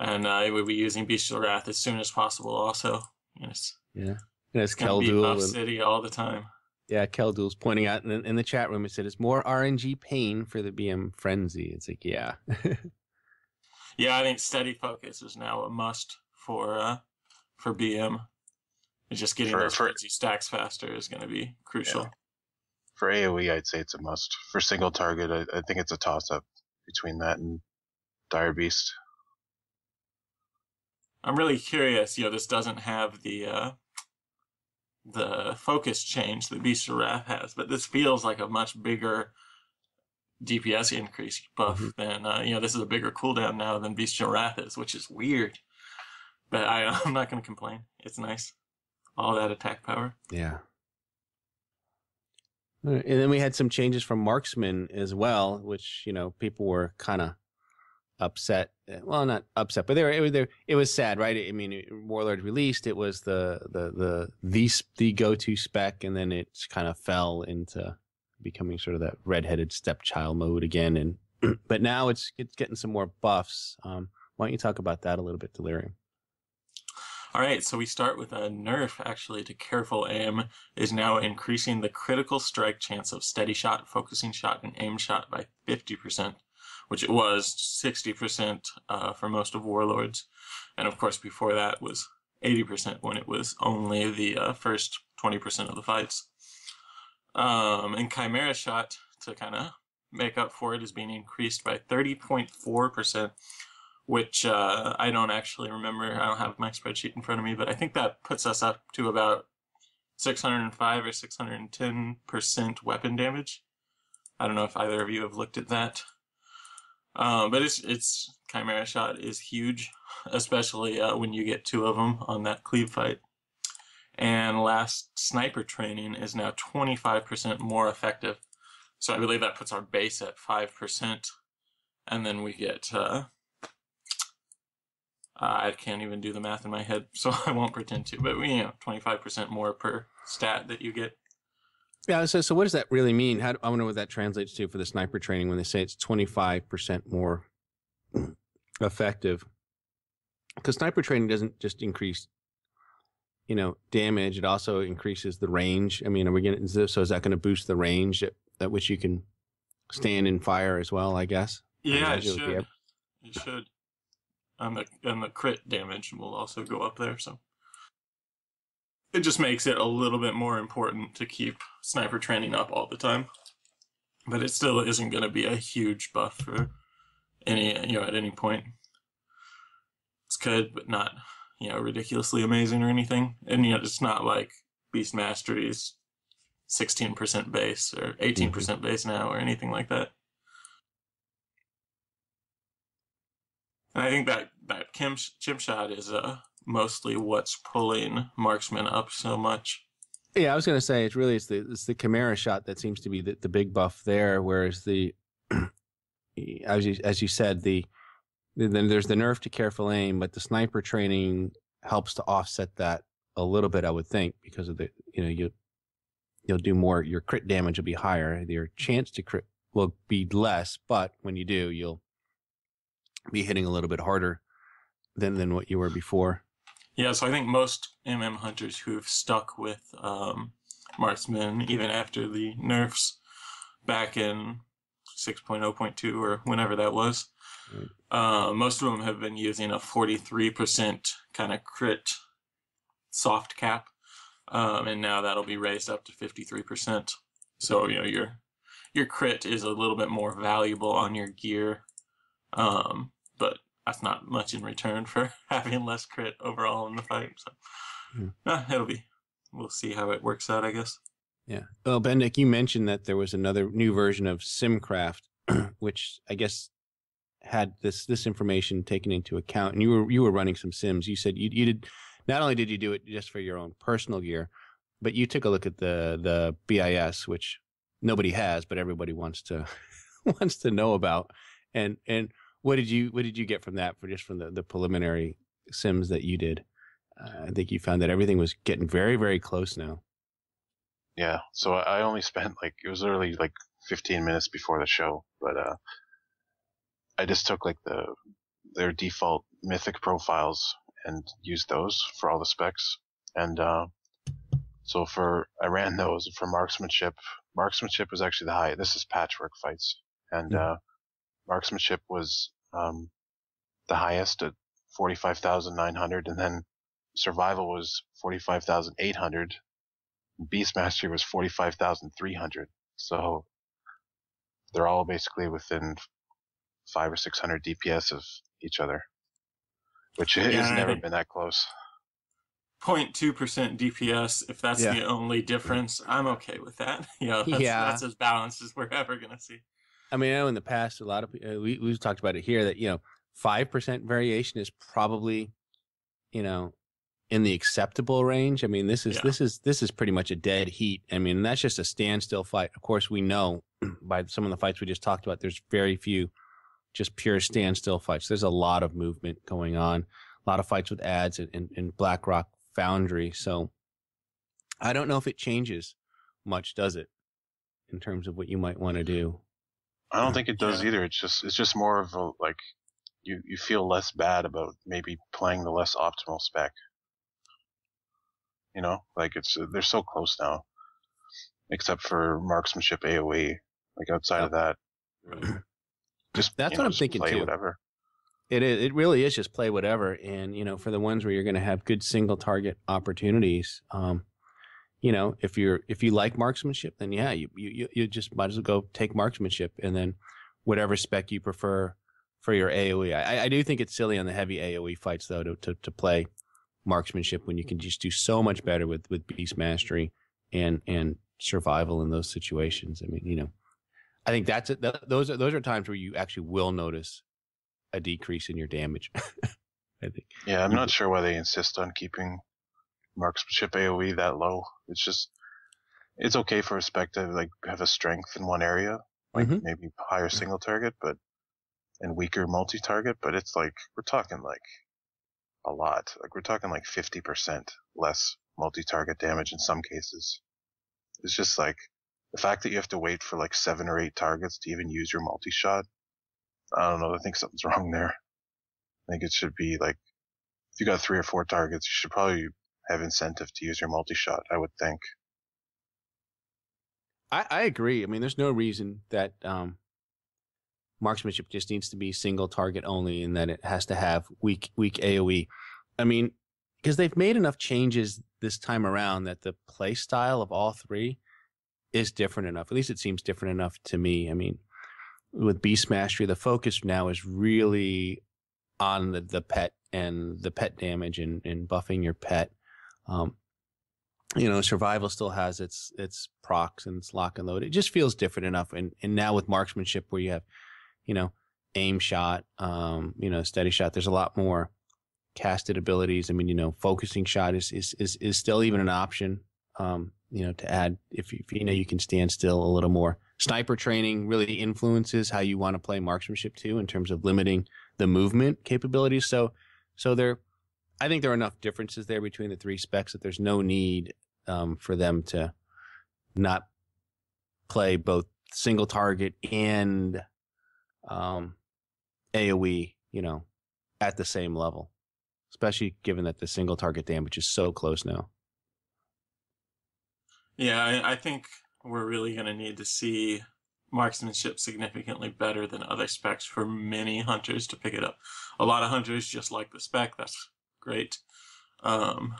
And uh, we'll be using Bestial Wrath as soon as possible, also. Yes. Yeah. And it's It's going to be Buff Keldul. And, City all the time. yeah, Keldul's pointing out in, the- in the chat room, it said it's more RNG pain for the BM Frenzy. It's like, yeah. Yeah, I think steady focus is now a must for uh, for BM. It's just getting For- those for- frenzy stacks faster is going to be crucial. Yeah. For AoE, I'd say it's a must. For single target, I, I think it's a toss up between that and Dire Beast. I'm really curious. You know, this doesn't have the uh, the focus change that Bestial Wrath has, but this feels like a much bigger DPS increase buff Mhm. than uh, you know. This is a bigger cooldown now than Bestial Wrath is, which is weird. But I, I'm not going to complain. It's nice. All that attack power. yeah. And then we had some changes from Marksman as well, which, you know, people were kind of upset. eh, Well, not upset, but they were, it was, it was sad, right? I mean, Warlord released, it was the, the, the, the, the go-to spec, and then it kind of fell into becoming sort of that redheaded stepchild mode again. And, but now it's, it's getting some more buffs. Um, why don't you talk about that a little bit, Delirium? All right, so we start with a nerf actually to careful aim is now increasing the critical strike chance of steady shot, focusing shot, and aim shot by 50%, which it was 60% uh, for most of Warlords. And of course, before that was 80% when it was only the uh, first 20% of the fights. Um, and Chimera shot to kind of make up for it is being increased by 30.4%, which uh, I don't actually remember. I don't have my spreadsheet in front of me, but I think that puts us up to about 605 or 610 percent weapon damage. I don't know if either of you have looked at that, um, but it's it's Chimera shot is huge, especially uh, when you get two of them on that cleave fight. And last sniper training is now 25% more effective. So I believe that puts our base at 5%. And then we get, uh, Uh, I can't even do the math in my head, so I won't pretend to, but we, you know, 25% more per stat that you get. Yeah. So, so what does that really mean? How do, I wonder what that translates to for the sniper training when they say it's 25% more effective. Because sniper training doesn't just increase, you know, damage. It also increases the range. I mean, are we going to, so is that going to boost the range at, at which you can stand and fire as well, I guess? Yeah, it As you- should. It should. And the and the crit damage will also go up there, so it just makes it a little bit more important to keep sniper training up all the time. But it still isn't going to be a huge buff for any you know at any point. It's good, but not you know ridiculously amazing or anything. And you know it's not like Beast Mastery's sixteen percent base or eighteen percent base now or anything like that. And I think that that Chimera shot is uh mostly what's pulling marksman up so much. Yeah, I was going to say it's really it's the it's the Chimera shot that seems to be the, the big buff there, whereas the as you as you said the then there's the nerf to careful aim, but the sniper training helps to offset that a little bit, I would think, because of the you know you you'll do more, your crit damage will be higher, your chance to crit will be less, but when you do, you'll be hitting a little bit harder than than what you were before. Yeah, so I think most MM hunters who've stuck with um, marksman even after the nerfs back in 6.0.2 or whenever that was, Right. uh, most of them have been using a 43% kind of crit soft cap, um, and now that'll be raised up to 53%. So you know your your crit is a little bit more valuable on your gear, um, that's not much in return for having less crit overall in the fight. So uh, it'll be. We'll see how it works out, I guess. Yeah. Well, Bendak, you mentioned that there was another new version of SimCraft, which I guess had this this information taken into account. And you were you were running some sims. You said you you did not only did you do it just for your own personal gear, but you took a look at the the BIS, which nobody has, but everybody wants to wants to know about. And and what did you what did you get from that for just from the the preliminary sims that you did? Uh, I think you found that everything was getting very very close now. Yeah, so I only spent like it was literally like 15 minutes before the show, but uh, I just took like the their default mythic profiles and used those for all the specs. And uh, so for I ran those for marksmanship. Marksmanship was actually the high. This is patchwork fights, and Mhm. uh, marksmanship was um, the highest at 45,900, and then survival was 45,800. Beast Mastery was 45,300. So they're all basically within five or 600 DPS of each other, which has Yeah, I never been that close. 0.2% DPS, if that's Yeah. the only difference, I'm okay with that. You know, that's, Yeah. that's as balanced as we're ever going to see. I mean, I know in the past, a lot of uh, we we've talked about it here that you know five percent variation is probably, you know, in the acceptable range. I mean, this is Yeah. this is this is pretty much a dead heat. I mean, that's just a standstill fight. Of course, we know by some of the fights we just talked about, there's very few just pure standstill fights. There's a lot of movement going on, a lot of fights with ads in, in, in Blackrock Foundry. So I don't know if it changes much, does it, in terms of what you might want to do? I don't think it does Yeah. either. It's just it's just more of a like you you feel less bad about maybe playing the less optimal spec. You know, like it's they're so close now, except for marksmanship AOE. Like outside of that, just That's what know, I'm thinking play too. Whatever. It is. It really is just play whatever, and you know, for the ones where you're going to have good single target opportunities, um, you know, if you're if you like marksmanship, then yeah, you you you- just might as well go take marksmanship, and then whatever spec you prefer for your AOE. I, I do think it's silly on the heavy AOE fights though to, to, to play marksmanship when you can just do so much better with, with beast mastery and, and survival in those situations. I mean, you know, I think that's it. Those are, those are times where you actually will notice a decrease in your damage. I think. Yeah, I'm not sure why they insist on keeping marksmanship AOE that low. It's just, it's okay for a spec to like have a strength in one area, like Mhm. maybe higher single target, but and weaker multi target. But it's like we're talking like a lot. Like we're talking like 50% less multi target damage in some cases. It's just like the fact that you have to wait for like seven or eight targets to even use your multi shot. I don't know. I think something's wrong there. I think it should be like if you got three or four targets, you should probably have incentive to use your multi shot. I would think. I, I agree. I mean, there's no reason that um, marksmanship just needs to be single target only, and that it has to have weak weak AOE. I mean, because they've made enough changes this time around that the play style of all three is different enough. At least it seems different enough to me. I mean, with Beast Mastery, the focus now is really on the, the pet and the pet damage and, and buffing your pet. Um, you know, survival still has its its procs and its lock and load. It just feels different enough. And and now with marksmanship, where you have, you know, aim shot, um, you know, steady shot. There's a lot more casted abilities. I mean, you know, focusing shot is is is, is still even an option. Um, you know, to add if you, if you know you can stand still a little more. Sniper training really influences how you want to play marksmanship too, in terms of limiting the movement capabilities. So, so there, I think there are enough differences there between the three specs that there's no need um, for them to not play both single target and um, AOE, you know, at the same level, especially given that the single target damage is so close now. Yeah, I, I think we're really going to need to see marksmanship significantly better than other specs for many hunters to pick it up. A lot of hunters just like the spec. That's great. Um,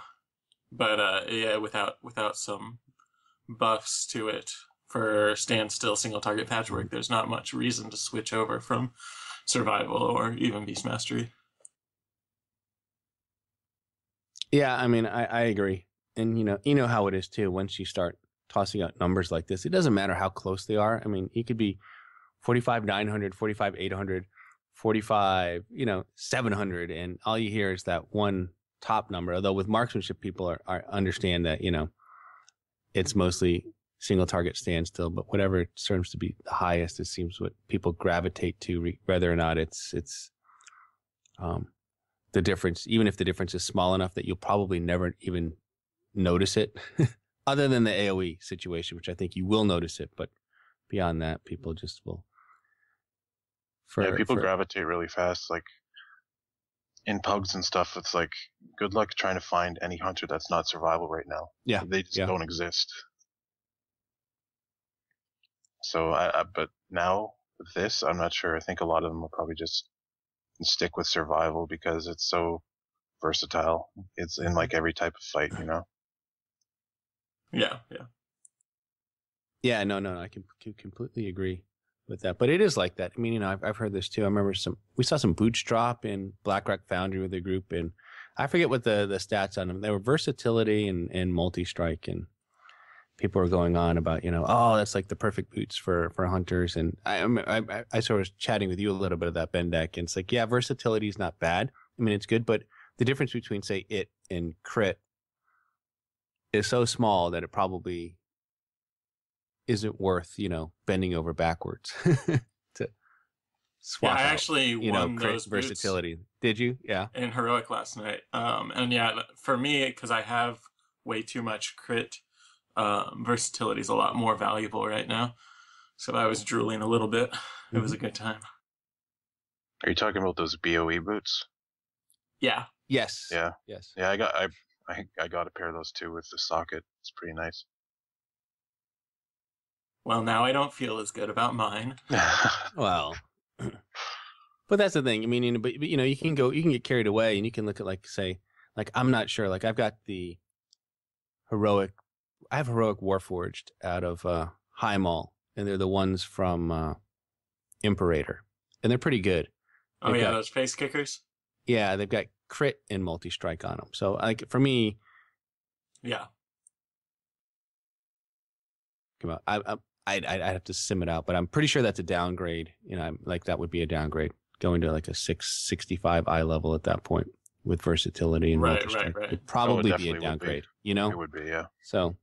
but uh, yeah, without without some buffs to it for standstill single target patchwork, there's not much reason to switch over from survival or even beast mastery. Yeah, I mean, I, I agree, and you know, you know how it is too. Once you start tossing out numbers like this, it doesn't matter how close they are. I mean, it could be 45 900, 45 800, 45, you know, 700, and all you hear is that one top number. Although with marksmanship, people are, are understand that you know, it's mostly single target standstill, but whatever serves to be the highest, it seems what people gravitate to, whether or not it's it's um, the difference, even if the difference is small enough that you'll probably never even notice it, other than the AOE situation, which I think you will notice it. But beyond that, people just will. For, yeah, people for- gravitate really fast. Like in pugs and stuff, it's like good luck trying to find any hunter that's not survival right now. Yeah, they just yeah. don't exist. So, I, I but now with this, I'm not sure. I think a lot of them will probably just stick with survival because it's so versatile. It's in like every type of fight, you know. Yeah, yeah. Yeah, no, no, no, I can, can completely agree with that. But it is like that. I mean, you know, I've, I've heard this too. I remember some, we saw some boots drop in Blackrock Foundry with a group, and I forget what the, the stats on them. They were versatility and, and multi strike, and people were going on about, you know, oh, that's like the perfect boots for, for hunters. And I, I, I, I sort of was chatting with you a little bit of that, Deck, and it's like, yeah, versatility is not bad. I mean, it's good, but the difference between, say, it and crit is so small that it probably isn't worth you know bending over backwards to swap yeah, I out, actually you know won crit those boots versatility. Did you? Yeah. in heroic last night. Um, and yeah, for me, because I have way too much crit, um, versatility is a lot more valuable right now. So I was drooling a little bit. It was a good time. Are you talking about those BOE boots? Yeah, Yes. Yeah, Yes. yeah. I got I I, I got a pair of those too with the socket. It's pretty nice. Well, now I don't feel as good about mine. Well, but that's the thing. I mean, you know, but, but you know, you can go, you can get carried away, and you can look at like, say, like I'm not sure. Like I've got the heroic, I have heroic Warforged out of uh, Highmaul, and they're the ones from uh, Imperator, and they're pretty good. Oh They've yeah, got- those face kickers. Yeah, they've got crit and multi strike on them. So like for me, Yeah. come on, I, I I'd, I'd I'd have to sim it out, but I'm pretty sure that's a downgrade. You know, I'm, like that would be a downgrade going to like a 665 eye level at that point with versatility and Right, multi-strike. right, right. Would probably be a would be. downgrade. You know, It would be, yeah. so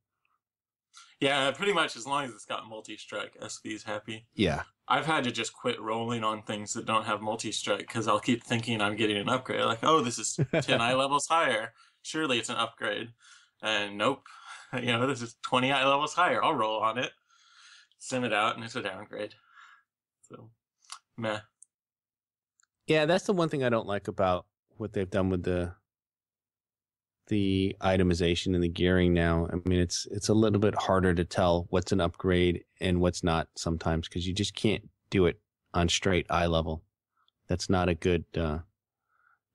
Yeah, pretty much as long as it's got multi strike, SV's happy. yeah, I've had to just quit rolling on things that don't have multi strike because I'll keep thinking I'm getting an upgrade. Like, oh, this is 10 eye levels higher. Surely it's an upgrade. And nope. You know, this is 20 eye levels higher. I'll roll on it, sim it out, and it's a downgrade. So, meh. yeah. That's the one thing I don't like about what they've done with the the itemization and the gearing now. I mean, it's it's a little bit harder to tell what's an upgrade and what's not sometimes because you just can't do it on straight eye level. That's not a good. Uh,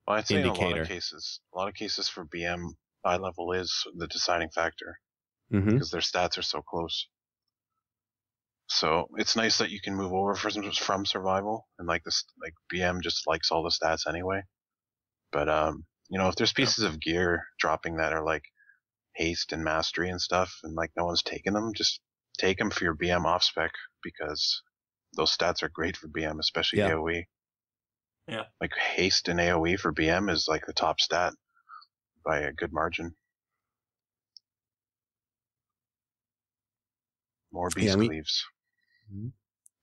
Well, I'd say in a lot of cases, a lot of cases for BM, eye level is the deciding factor mhm. because their stats are so close. So it's nice that you can move over from from survival and like this, like BM just likes all the stats anyway. But um, you know, if there's pieces of gear dropping that are like haste and mastery and stuff, and like no one's taking them, just take them for your BM off spec because those stats are great for BM, especially Yeah. AOE. Yeah. Like haste and AOE for BM is like the top stat by a good margin. More Yeah, beast I mean- cleaves.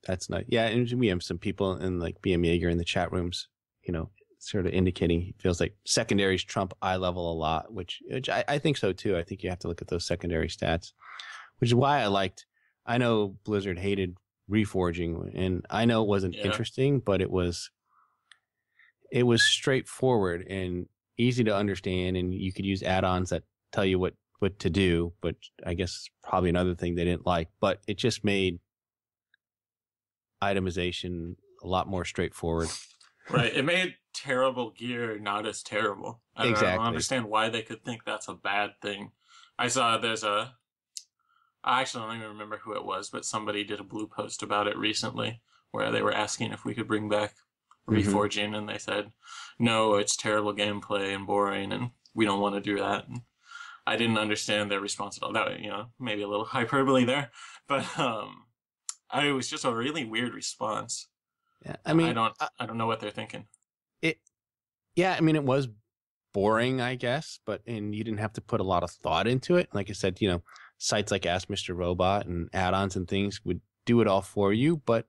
That's nice. Yeah, and we have some people in like BM Jaeger in the chat rooms, you know, sort of indicating he feels like secondaries trump eye level a lot, which which I, I think so too. I think you have to look at those secondary stats, which is why I liked. I know Blizzard hated reforging, and I know it wasn't Yeah. interesting, but it was it was straightforward and easy to understand, and you could use add-ons that tell you what what to do. But I guess probably another thing they didn't like, but it just made itemization a lot more straightforward. Right. It made terrible gear not as terrible. I don't, I don't understand why they could think that's a bad thing. I saw there's a. I actually don't even remember who it was, but somebody did a blue post about it recently where they were asking if we could bring back Mhm. reforging, and they said, no, it's terrible gameplay and boring, and we don't want to do that. And I didn't understand their response at all. That, you know, maybe a little hyperbole there, but um, I, it was just a really weird response. Yeah, I mean, I don't, uh, I don't know what they're thinking. It, yeah, I mean, it was boring, I guess, but and you didn't have to put a lot of thought into it. Like I said, you know, sites like Ask Mr. Robot and add-ons and things would do it all for you, but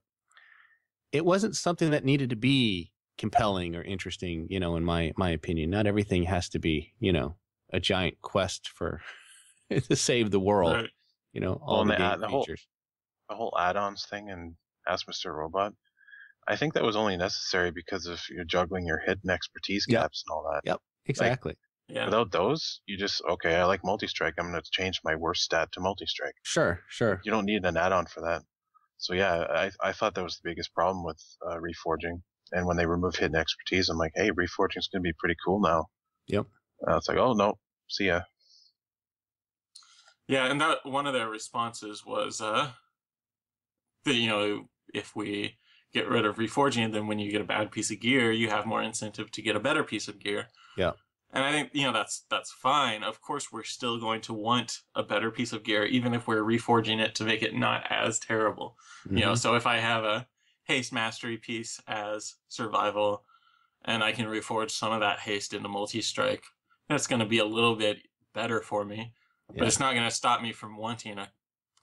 it wasn't something that needed to be compelling or interesting. You know, in my my opinion, not everything has to be, you know, a giant quest for to save the world. Right. You know, all Well, the the game ad- the whole- features. The whole add-ons thing and Ask Mr. Robot, I think that was only necessary because of you're juggling your hidden expertise Yep. caps and all that. Yep, exactly. Yeah. Without those, you just okay. I like multi-strike. I'm going to change my worst stat to multi-strike. Sure, sure. You don't need an add-on for that. So yeah, I I thought that was the biggest problem with uh, reforging. And when they remove hidden expertise, I'm like, hey, reforging is going to be pretty cool now. Yep. Uh, it's like, oh no, see ya. Yeah, and that one of their responses was uh that you know, if we get rid of reforging, then when you get a bad piece of gear, you have more incentive to get a better piece of gear. Yeah. And I think, you know, that's that's fine. Of course we're still going to want a better piece of gear, even if we're reforging it to make it not as terrible. You know, Mhm. so if I have a haste mastery piece as survival and I can reforge some of that haste into multi strike, that's gonna be a little bit better for me but it's not going to stop me from wanting a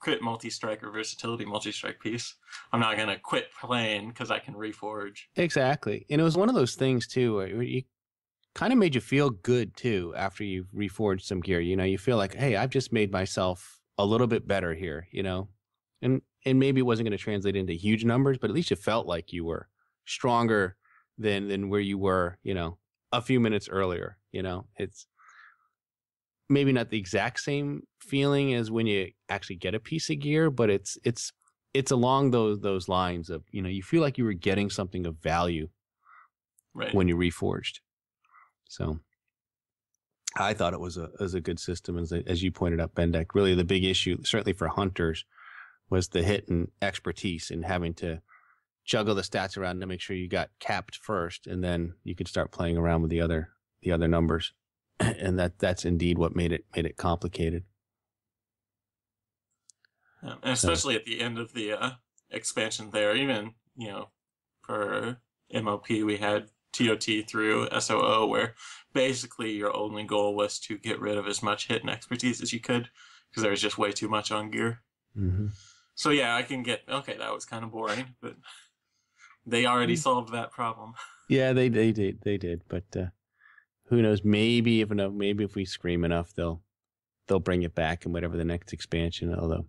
crit multi-strike or versatility multi-strike piece. I'm not going to quit playing because I can reforge. Exactly. And it was one of those things too, where you kind of made you feel good too after you reforged some gear. You know, you feel like, hey, I've just made myself a little bit better here, you know? And and maybe it wasn't going to translate into huge numbers, but at least you felt like you were stronger than than where you were, you know, a few minutes earlier, you know. It's maybe not the exact same feeling as when you actually get a piece of gear, but it's it's it's along those those lines of you know you feel like you were getting something of value Right. when you reforged. So I thought it was a was a good system as as you pointed out, Bendak. Really, the big issue, certainly for hunters, was the hit and expertise and having to juggle the stats around to make sure you got capped first, and then you could start playing around with the other the other numbers, and that that's indeed what made it made it complicated. Yeah, and especially at the end of the uh, expansion there, even, you know, for MOP, we had TOT through SOO, where basically your only goal was to get rid of as much hit and expertise as you could, because there was just way too much on gear. Mm-hmm. So yeah, I can get, okay, that was kind of boring, but they already solved that problem. Yeah, they they did they did, but uh, who knows? Maybe if enough, maybe if we scream enough, they'll they'll bring it back in whatever the next expansion. Although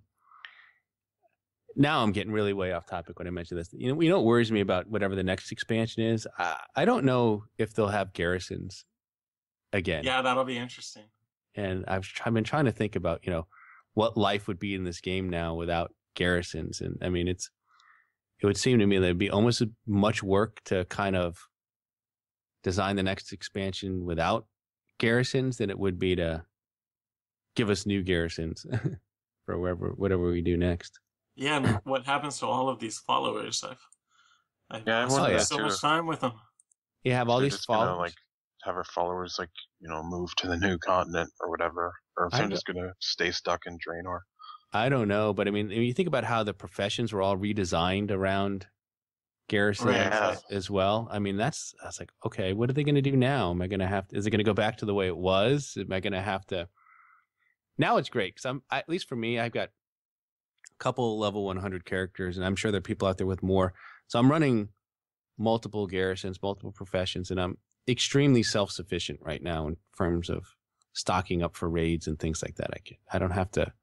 now I'm getting really way off topic when I mention this. You know, you know what worries me about whatever the next expansion is? I, I don't know if they'll have garrisons again. Yeah, that'll be interesting. And I've I've been trying to think about you know what life would be in this game now without garrisons, and I mean it's it would seem to me that it'd be almost as much work to kind of design the next expansion without garrisons than it would be to give us new garrisons for wherever whatever we do next. Yeah, and what happens to all of these followers? I've, I've Yeah, spent wonder oh, that so too. much time with them. You have all They're these just gonna, followers. like have our followers like you know move to the new continent or whatever, or if I they're just gonna stay stuck in Draenor. I don't know, but I mean, when you think about how the professions were all redesigned around garrisons Yeah. as well. I mean, that's I was like, okay, what are they going to do now? Am I going to have? To, is it going to go back to the way it was? Am I going to have to? Now it's great because I'm at least for me, I've got a couple level 100 characters, and I'm sure there are people out there with more. So I'm running multiple garrisons, multiple professions, and I'm extremely self-sufficient right now in terms of stocking up for raids and things like that. I can I don't have to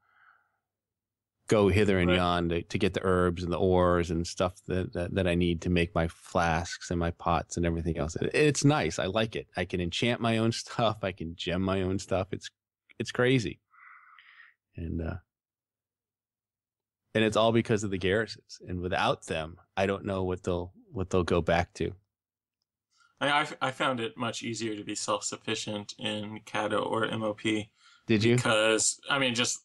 go hither and Right. yon to, to get the herbs and the ores and stuff that, that that I need to make my flasks and my pots and everything else. It- it's nice. I like it. I can enchant my own stuff. I can gem my own stuff. It's it's crazy. And uh and it's all because of the garrisons. And without them, I don't know what they'll what they'll go back to. I, I, I found it much easier to be self-sufficient in Cata or MOP Did you? because I mean, just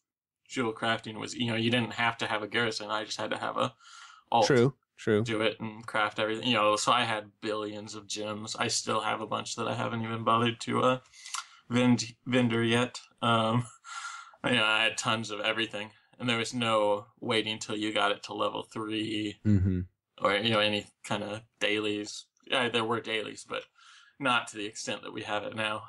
jewel crafting was you know you didn't have to have a garrison. I just had to have a alt True. True. do it and craft everything. You know, so I had billions of gems. I still have a bunch that I haven't even bothered to uh vend vendor yet. Um, you know, I had tons of everything, and there was no waiting until you got it to level three Mm-hmm. or you know any kind of dailies. Yeah, there were dailies, but not to the extent that we have it now.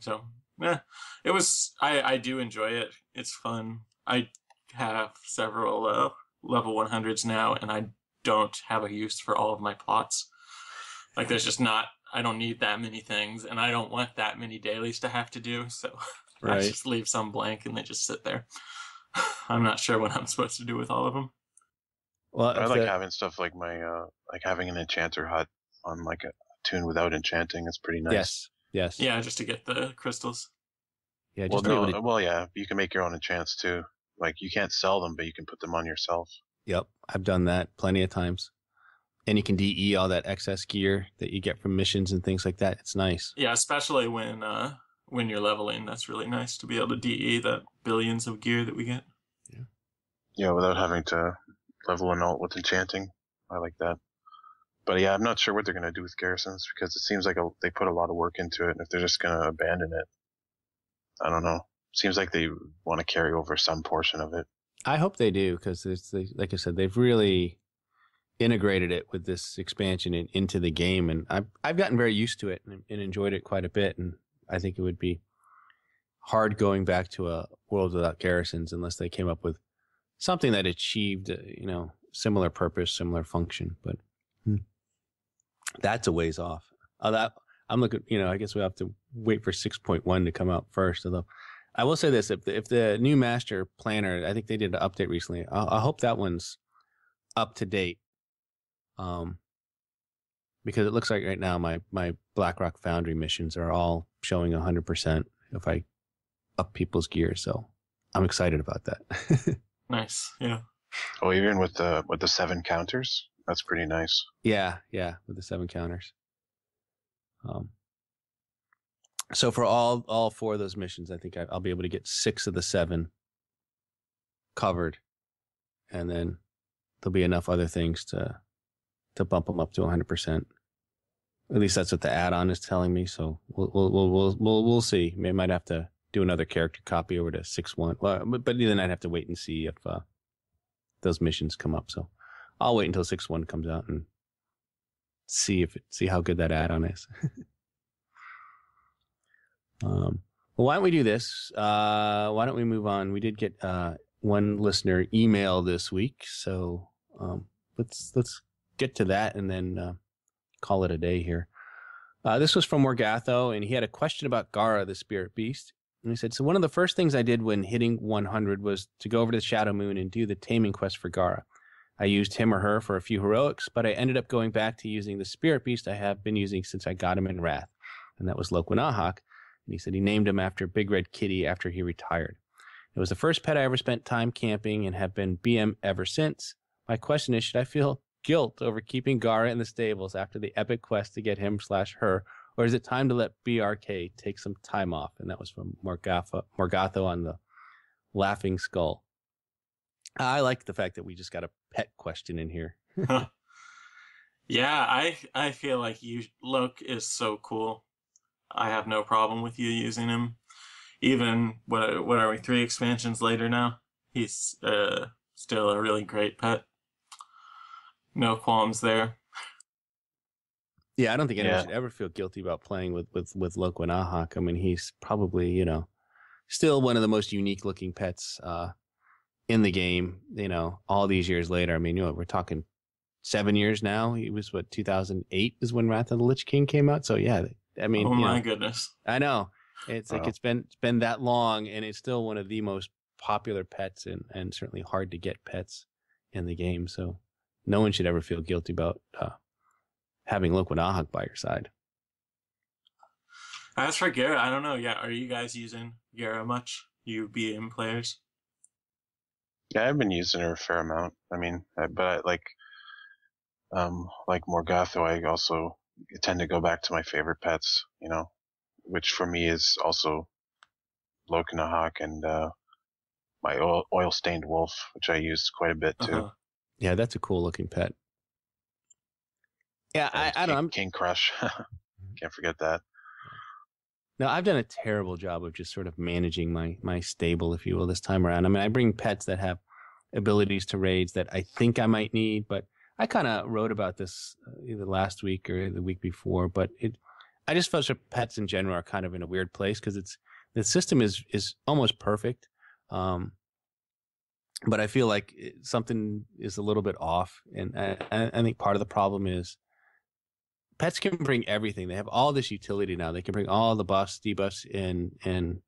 So, yeah, it was. I I do enjoy it. It's fun. I have several uh, level 100s now, and I don't have a use for all of my plots. Like, there's just not. I don't need that many things, and I don't want that many dailies to have to do. So, I just leave some blank, and they just sit there. I'm not sure what I'm supposed to do with all of them. Well, I like the- having stuff like my uh like having an enchanter hut on like a toon without enchanting. It's pretty nice. yes. Yes. Yeah, just to get the crystals. Yeah. Well, Just to no, to- well, yeah. You can make your own enchants too. Like you can't sell them, but you can put them on yourself. Yep, I've done that plenty of times. And you can DE all that excess gear that you get from missions and things like that. It's nice. Yeah, especially when uh when you're leveling, that's really nice to be able to DE that billions of gear that we get. Yeah, without having to level an alt with enchanting. I like that. But yeah, I'm not sure what they're gonna do with garrisons because it seems like a, they put a lot of work into it. And if they're just gonna abandon it, I don't know. Seems like they want to carry over some portion of it. I hope they do because it's like I said, they've really integrated it with this expansion in, into the game, and I've I've gotten very used to it and, and enjoyed it quite a bit. And I think it would be hard going back to a world without garrisons unless they came up with something that achieved, uh, you know, similar purpose, similar function. But hmm, that's a ways off. Uh, that I'm looking, you know, I guess we have to wait for 6.1 to come out first. Although I will say this: if the, if the new master planner, I think they did an update recently. I, I hope that one's up to date. Um, because it looks like right now my my Blackrock Foundry missions are all showing 100 percent if I up people's gear. So I'm excited about that. Nice. Yeah. Oh, even with the with the seven counters, that's pretty nice. Yeah, yeah, with the seven counters. Um, so for all all four of those missions, I think I, I'll be able to get six of the seven covered, and then there'll be enough other things to to bump them up to 100%. At least that's what the add-on is telling me. So we'll we'll we'll we'll we'll, see. We might have to do another character copy over to six one. Well, but, but then I'd have to wait and see if uh, those missions come up. So I'll wait until six one comes out and see if it, see how good that add-on is. um, well, why don't we do this? Uh, why don't we move on? We did get uh, one listener email this week, so um, let's let's get to that and then uh, call it a day here. Uh, this was from Morgatho, and he had a question about Gara, the spirit beast. And he said, So, one of the first things I did when hitting 100 was to go over to the Shadowmoon and do the taming quest for Gara. I used him or her for a few heroics, but I ended up going back to using the spirit beast I have been using since I got him in Wrath, and that was Loque'nahak. And he said he named him after Big Red Kitty after he retired. It was the first pet I ever spent time camping and have been BM ever since. My question is, should I feel guilt over keeping Gara in the stables after the epic quest to get him slash her, or is it time to let BRK take some time off? And that was from Morgatho, Morgatho on the Laughing Skull. I like the fact that we just got a pet question in here. yeah, I I feel like you Loke is so cool. I have no problem with you using him. Even what what are we three expansions later now? He's uh, still a really great pet no qualms there. Yeah, I don't think anyone Yeah. should ever feel guilty about playing with with with Loque'nahak. I mean, he's probably you know still one of the most unique looking pets uh, in the game. You know, all these years later. I mean, you know, we're talking seven years now. It was what 2008 is when Wrath of the Lich King came out. So yeah, I mean, oh my know, goodness. I know it's like it's been it's been that long, and it's still one of the most popular pets, and and certainly hard to get pets in the game. So no one should ever feel guilty about uh, having Loque'nahak by your side. As for Gara, I don't know. Yeah, are you guys using Gara much? You BM players? Yeah, I've been using her a fair amount. I mean, I, but I, like, um, like Morgatho, I also tend to go back to my favorite pets. You know, which for me is also Loque'nahak and uh, my oil, oil stained wolf, which I use quite a bit too. Uh-huh. Yeah, that's a cool looking pet. Yeah, I, And I don't. King, I'm, King Krush. Can't forget that. No, I've done a terrible job of just sort of managing my my stable, if you will, this time around. I mean, I bring pets that have abilities to raids that I think I might need, but I kind of wrote about this uh, either last week or the week before. But it, I just felt that pets in general are kind of in a weird place because it's the system is is almost perfect. Um, but I feel like it, something is a little bit off, and I I think part of the problem is pets can bring everything. They have all this utility now. They can bring all the buffs, debuffs, and and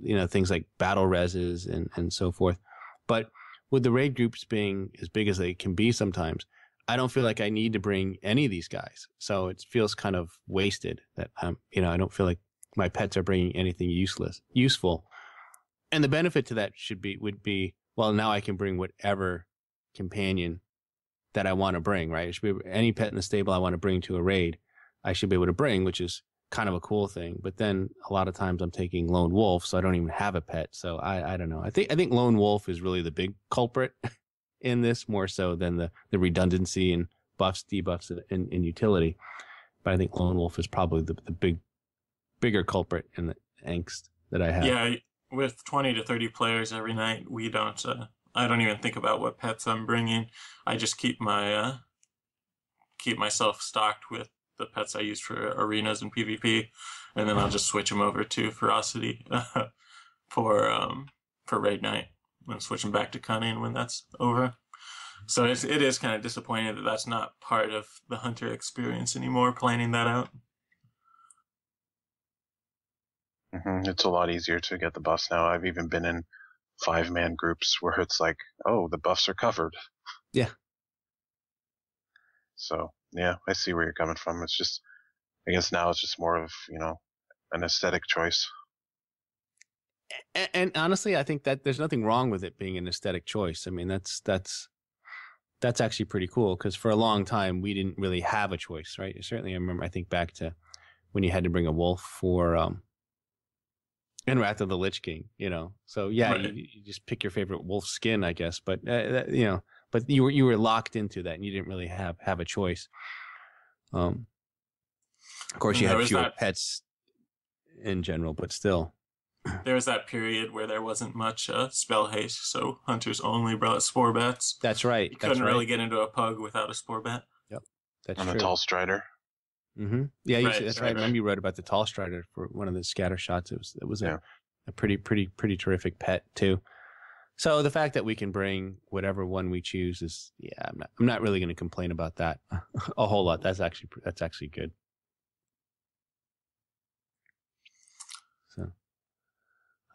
you know things like battle reses and and so forth. But with the raid groups being as big as they can be sometimes, I don't feel like I need to bring any of these guys. So it feels kind of wasted that um you know I don't feel like my pets are bringing anything useless useful. And the benefit to that should be would be well now I can bring whatever companion that I want to bring, right? It should be any pet in the stable I want to bring to a raid, I should be able to bring, which is kind of a cool thing. But then a lot of times I'm taking lone wolf, so I don't even have a pet. So I, I don't know. I think I think lone wolf is really the big culprit in this more so than the the redundancy and buffs, debuffs, and, and utility. But I think lone wolf is probably the, the big bigger culprit in the angst that I have. Yeah, with 20 to 30 players every night, we don't, uh, I don't even think about what pets I'm bringing. I just keep my, uh, keep myself stocked with the pets I use for arenas and PvP, and then I'll just switch them over to ferocity for, um, for raid night and switch them back to cunning when that's over. So it's, it is kind of disappointing that that's not part of the hunter experience anymore, planning that out. hmm It's a lot easier to get the buffs now. I've even been in five man groups where it's like, oh, the buffs are covered. Yeah. So yeah, I see where you're coming from. It's just, I guess now it's just more of you know an aesthetic choice. and, and honestly, I think that there's nothing wrong with it being an aesthetic choice. I mean, that's that's that's actually pretty cool because for a long time we didn't really have a choice, right? Certainly, I remember. I think back to when you had to bring a wolf for um, in Wrath of the Lich King, you know. So yeah, Right. you, you just pick your favorite wolf skin, I guess. But uh, that, you know, but you were you were locked into that, and you didn't really have have a choice. Um, of course, you there had was fewer that- pets in general, but still. There was that period where there wasn't much uh, spell haste, so hunters only brought spore bats. That's right. You That's couldn't right. really get into a pug without a spore bat. Yep, That's And the a tall strider. Hmm Yeah, you Right, that's right, right. I remember you wrote about the tall strider for one of the scatter shots. It was it was a, Yeah. a pretty pretty pretty terrific pet too. So the fact that we can bring whatever one we choose is yeah, I'm not I'm not really going to complain about that a whole lot. That's actually that's actually good. So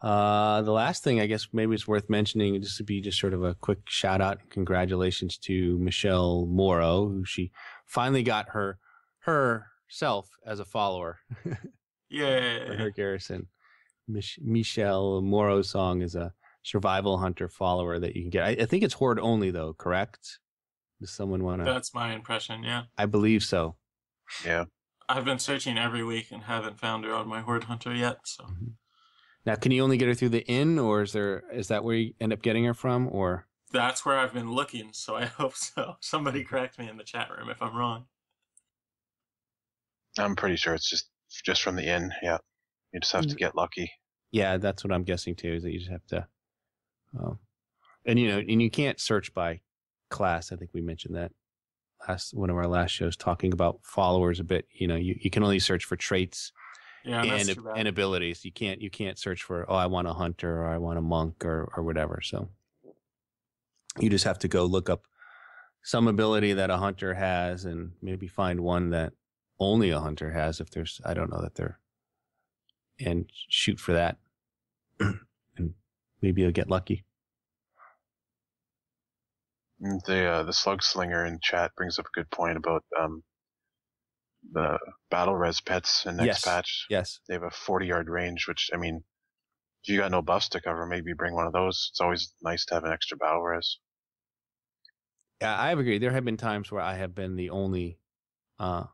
uh the last thing I guess maybe it's worth mentioning just to be just sort of a quick shout out and congratulations to Michelle Morrow who she finally got her her herself as a follower for Yeah. her Garrison. Mich- Michelle Morrow's song is a survival hunter follower that you can get. I, I think it's horde only though, correct? Does someone want to? That's my impression, yeah. I believe so. Yeah. I've been searching every week and haven't found her on my Horde Hunter yet, so. Mm-hmm. Now, can you only get her through the inn, or is there is that where you end up getting her from, or? That's where I've been looking, so I hope so. Somebody mm-hmm. correct me in the chat room if I'm wrong. I'm pretty sure it's just just from the inn. Yeah. You just have to Mm. get lucky. Yeah, that's what I'm guessing too. Is that you just have to, um, and you know, and you can't search by class. I think we mentioned that last one of our last shows, talking about followers a bit. You know, you, you can only search for traits Yeah, and and abilities. You can't you can't search for oh I want a hunter or I want a monk or or whatever. So you just have to go look up some ability that a hunter has and maybe find one that only a hunter has if there's I don't know that they're and shoot for that and maybe you'll get lucky. The uh, the slug slinger in chat brings up a good point about um the battle res pets in next Yes. patch. Yes. They have a 40 yard range, which I mean, if you got no buffs to cover, maybe bring one of those. It's always nice to have an extra battle res. Yeah, I have agreed. There have been times where I have been the only uh,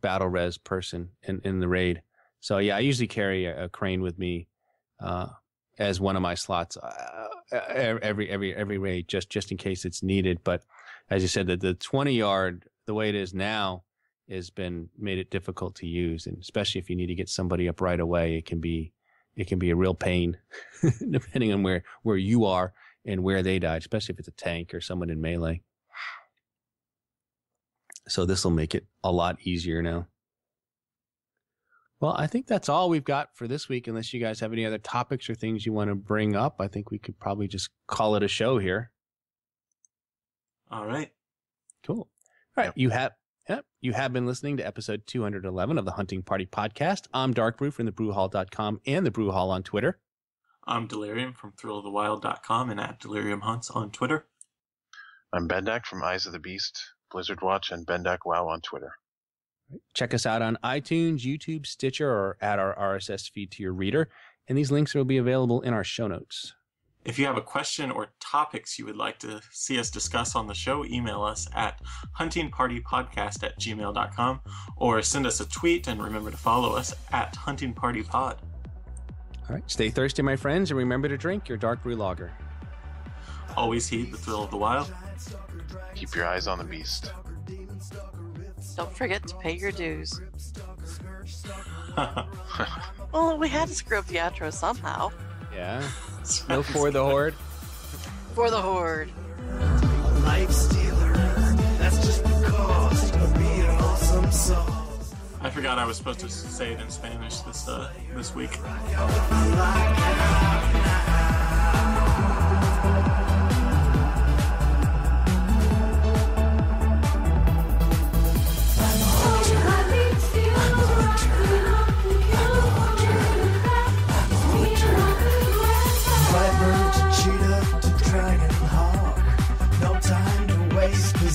battle res person in, in the raid. So yeah, I usually carry a, a crane with me uh, as one of my slots uh, every every every raid, just just in case it's needed. But as you said, that the twenty yard, the way it is now, has been made it difficult to use, and especially if you need to get somebody up right away, it can be it can be a real pain, depending on where where you are and where they died, especially if it's a tank or someone in melee. So this will make it a lot easier now. Well, I think that's all we've got for this week, unless you guys have any other topics or things you want to bring up. I think we could probably just call it a show here. All right. Cool. All right. You have yep, you have been listening to episode 211 of the Hunting Party Podcast. I'm Darkbrew from the brewhall.com and the Brew Hall on Twitter. I'm Delirium from thrillofthewild.com and at Delirium Hunts on Twitter. I'm Bendak from Eyes of the Beast, Blizzard Watch, and Bendak Wow on Twitter. Check us out on iTunes, YouTube, Stitcher, or add our RSS feed to your reader. And these links will be available in our show notes. If you have a question or topics you would like to see us discuss on the show, email us at huntingpartypodcast at gmail.com or send us a tweet and remember to follow us at huntingpartypod. All right. Stay thirsty, my friends, and remember to drink your dark brew lager. Always heed the thrill of the wild. Keep your eyes on the beast. Don't forget to pay your dues. Well, we had to screw up the outro somehow. Yeah. No for the horde. For the Horde. Life stealer. That's just the cost of being awesome sauce. I forgot I was supposed to say it in Spanish this uh, this week.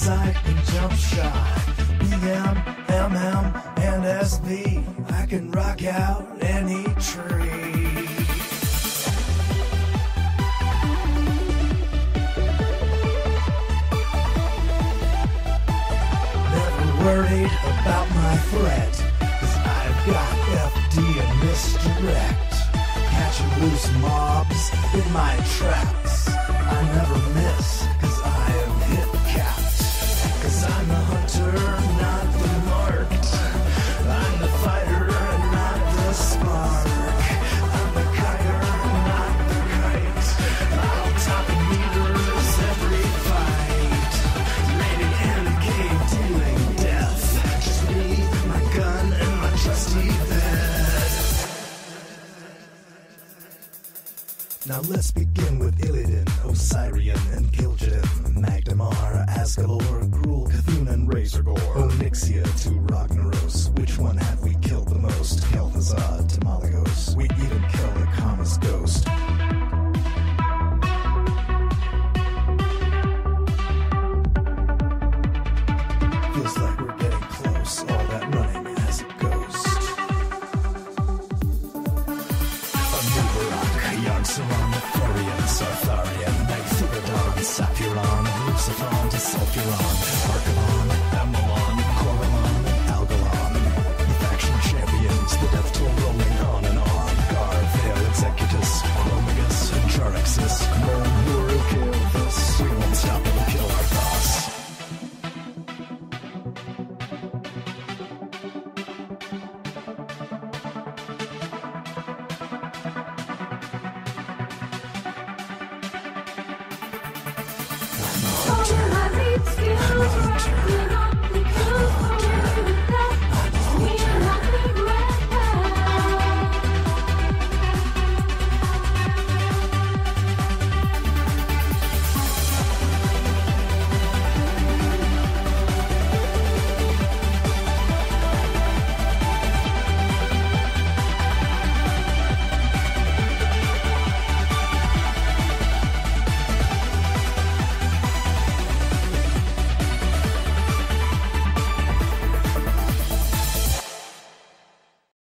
I can jump shot. BM, MM, and SV. I can rock out any tree. Never worried about my threat, cause I've got FD and misdirect. Catching loose mobs in my traps. I never miss,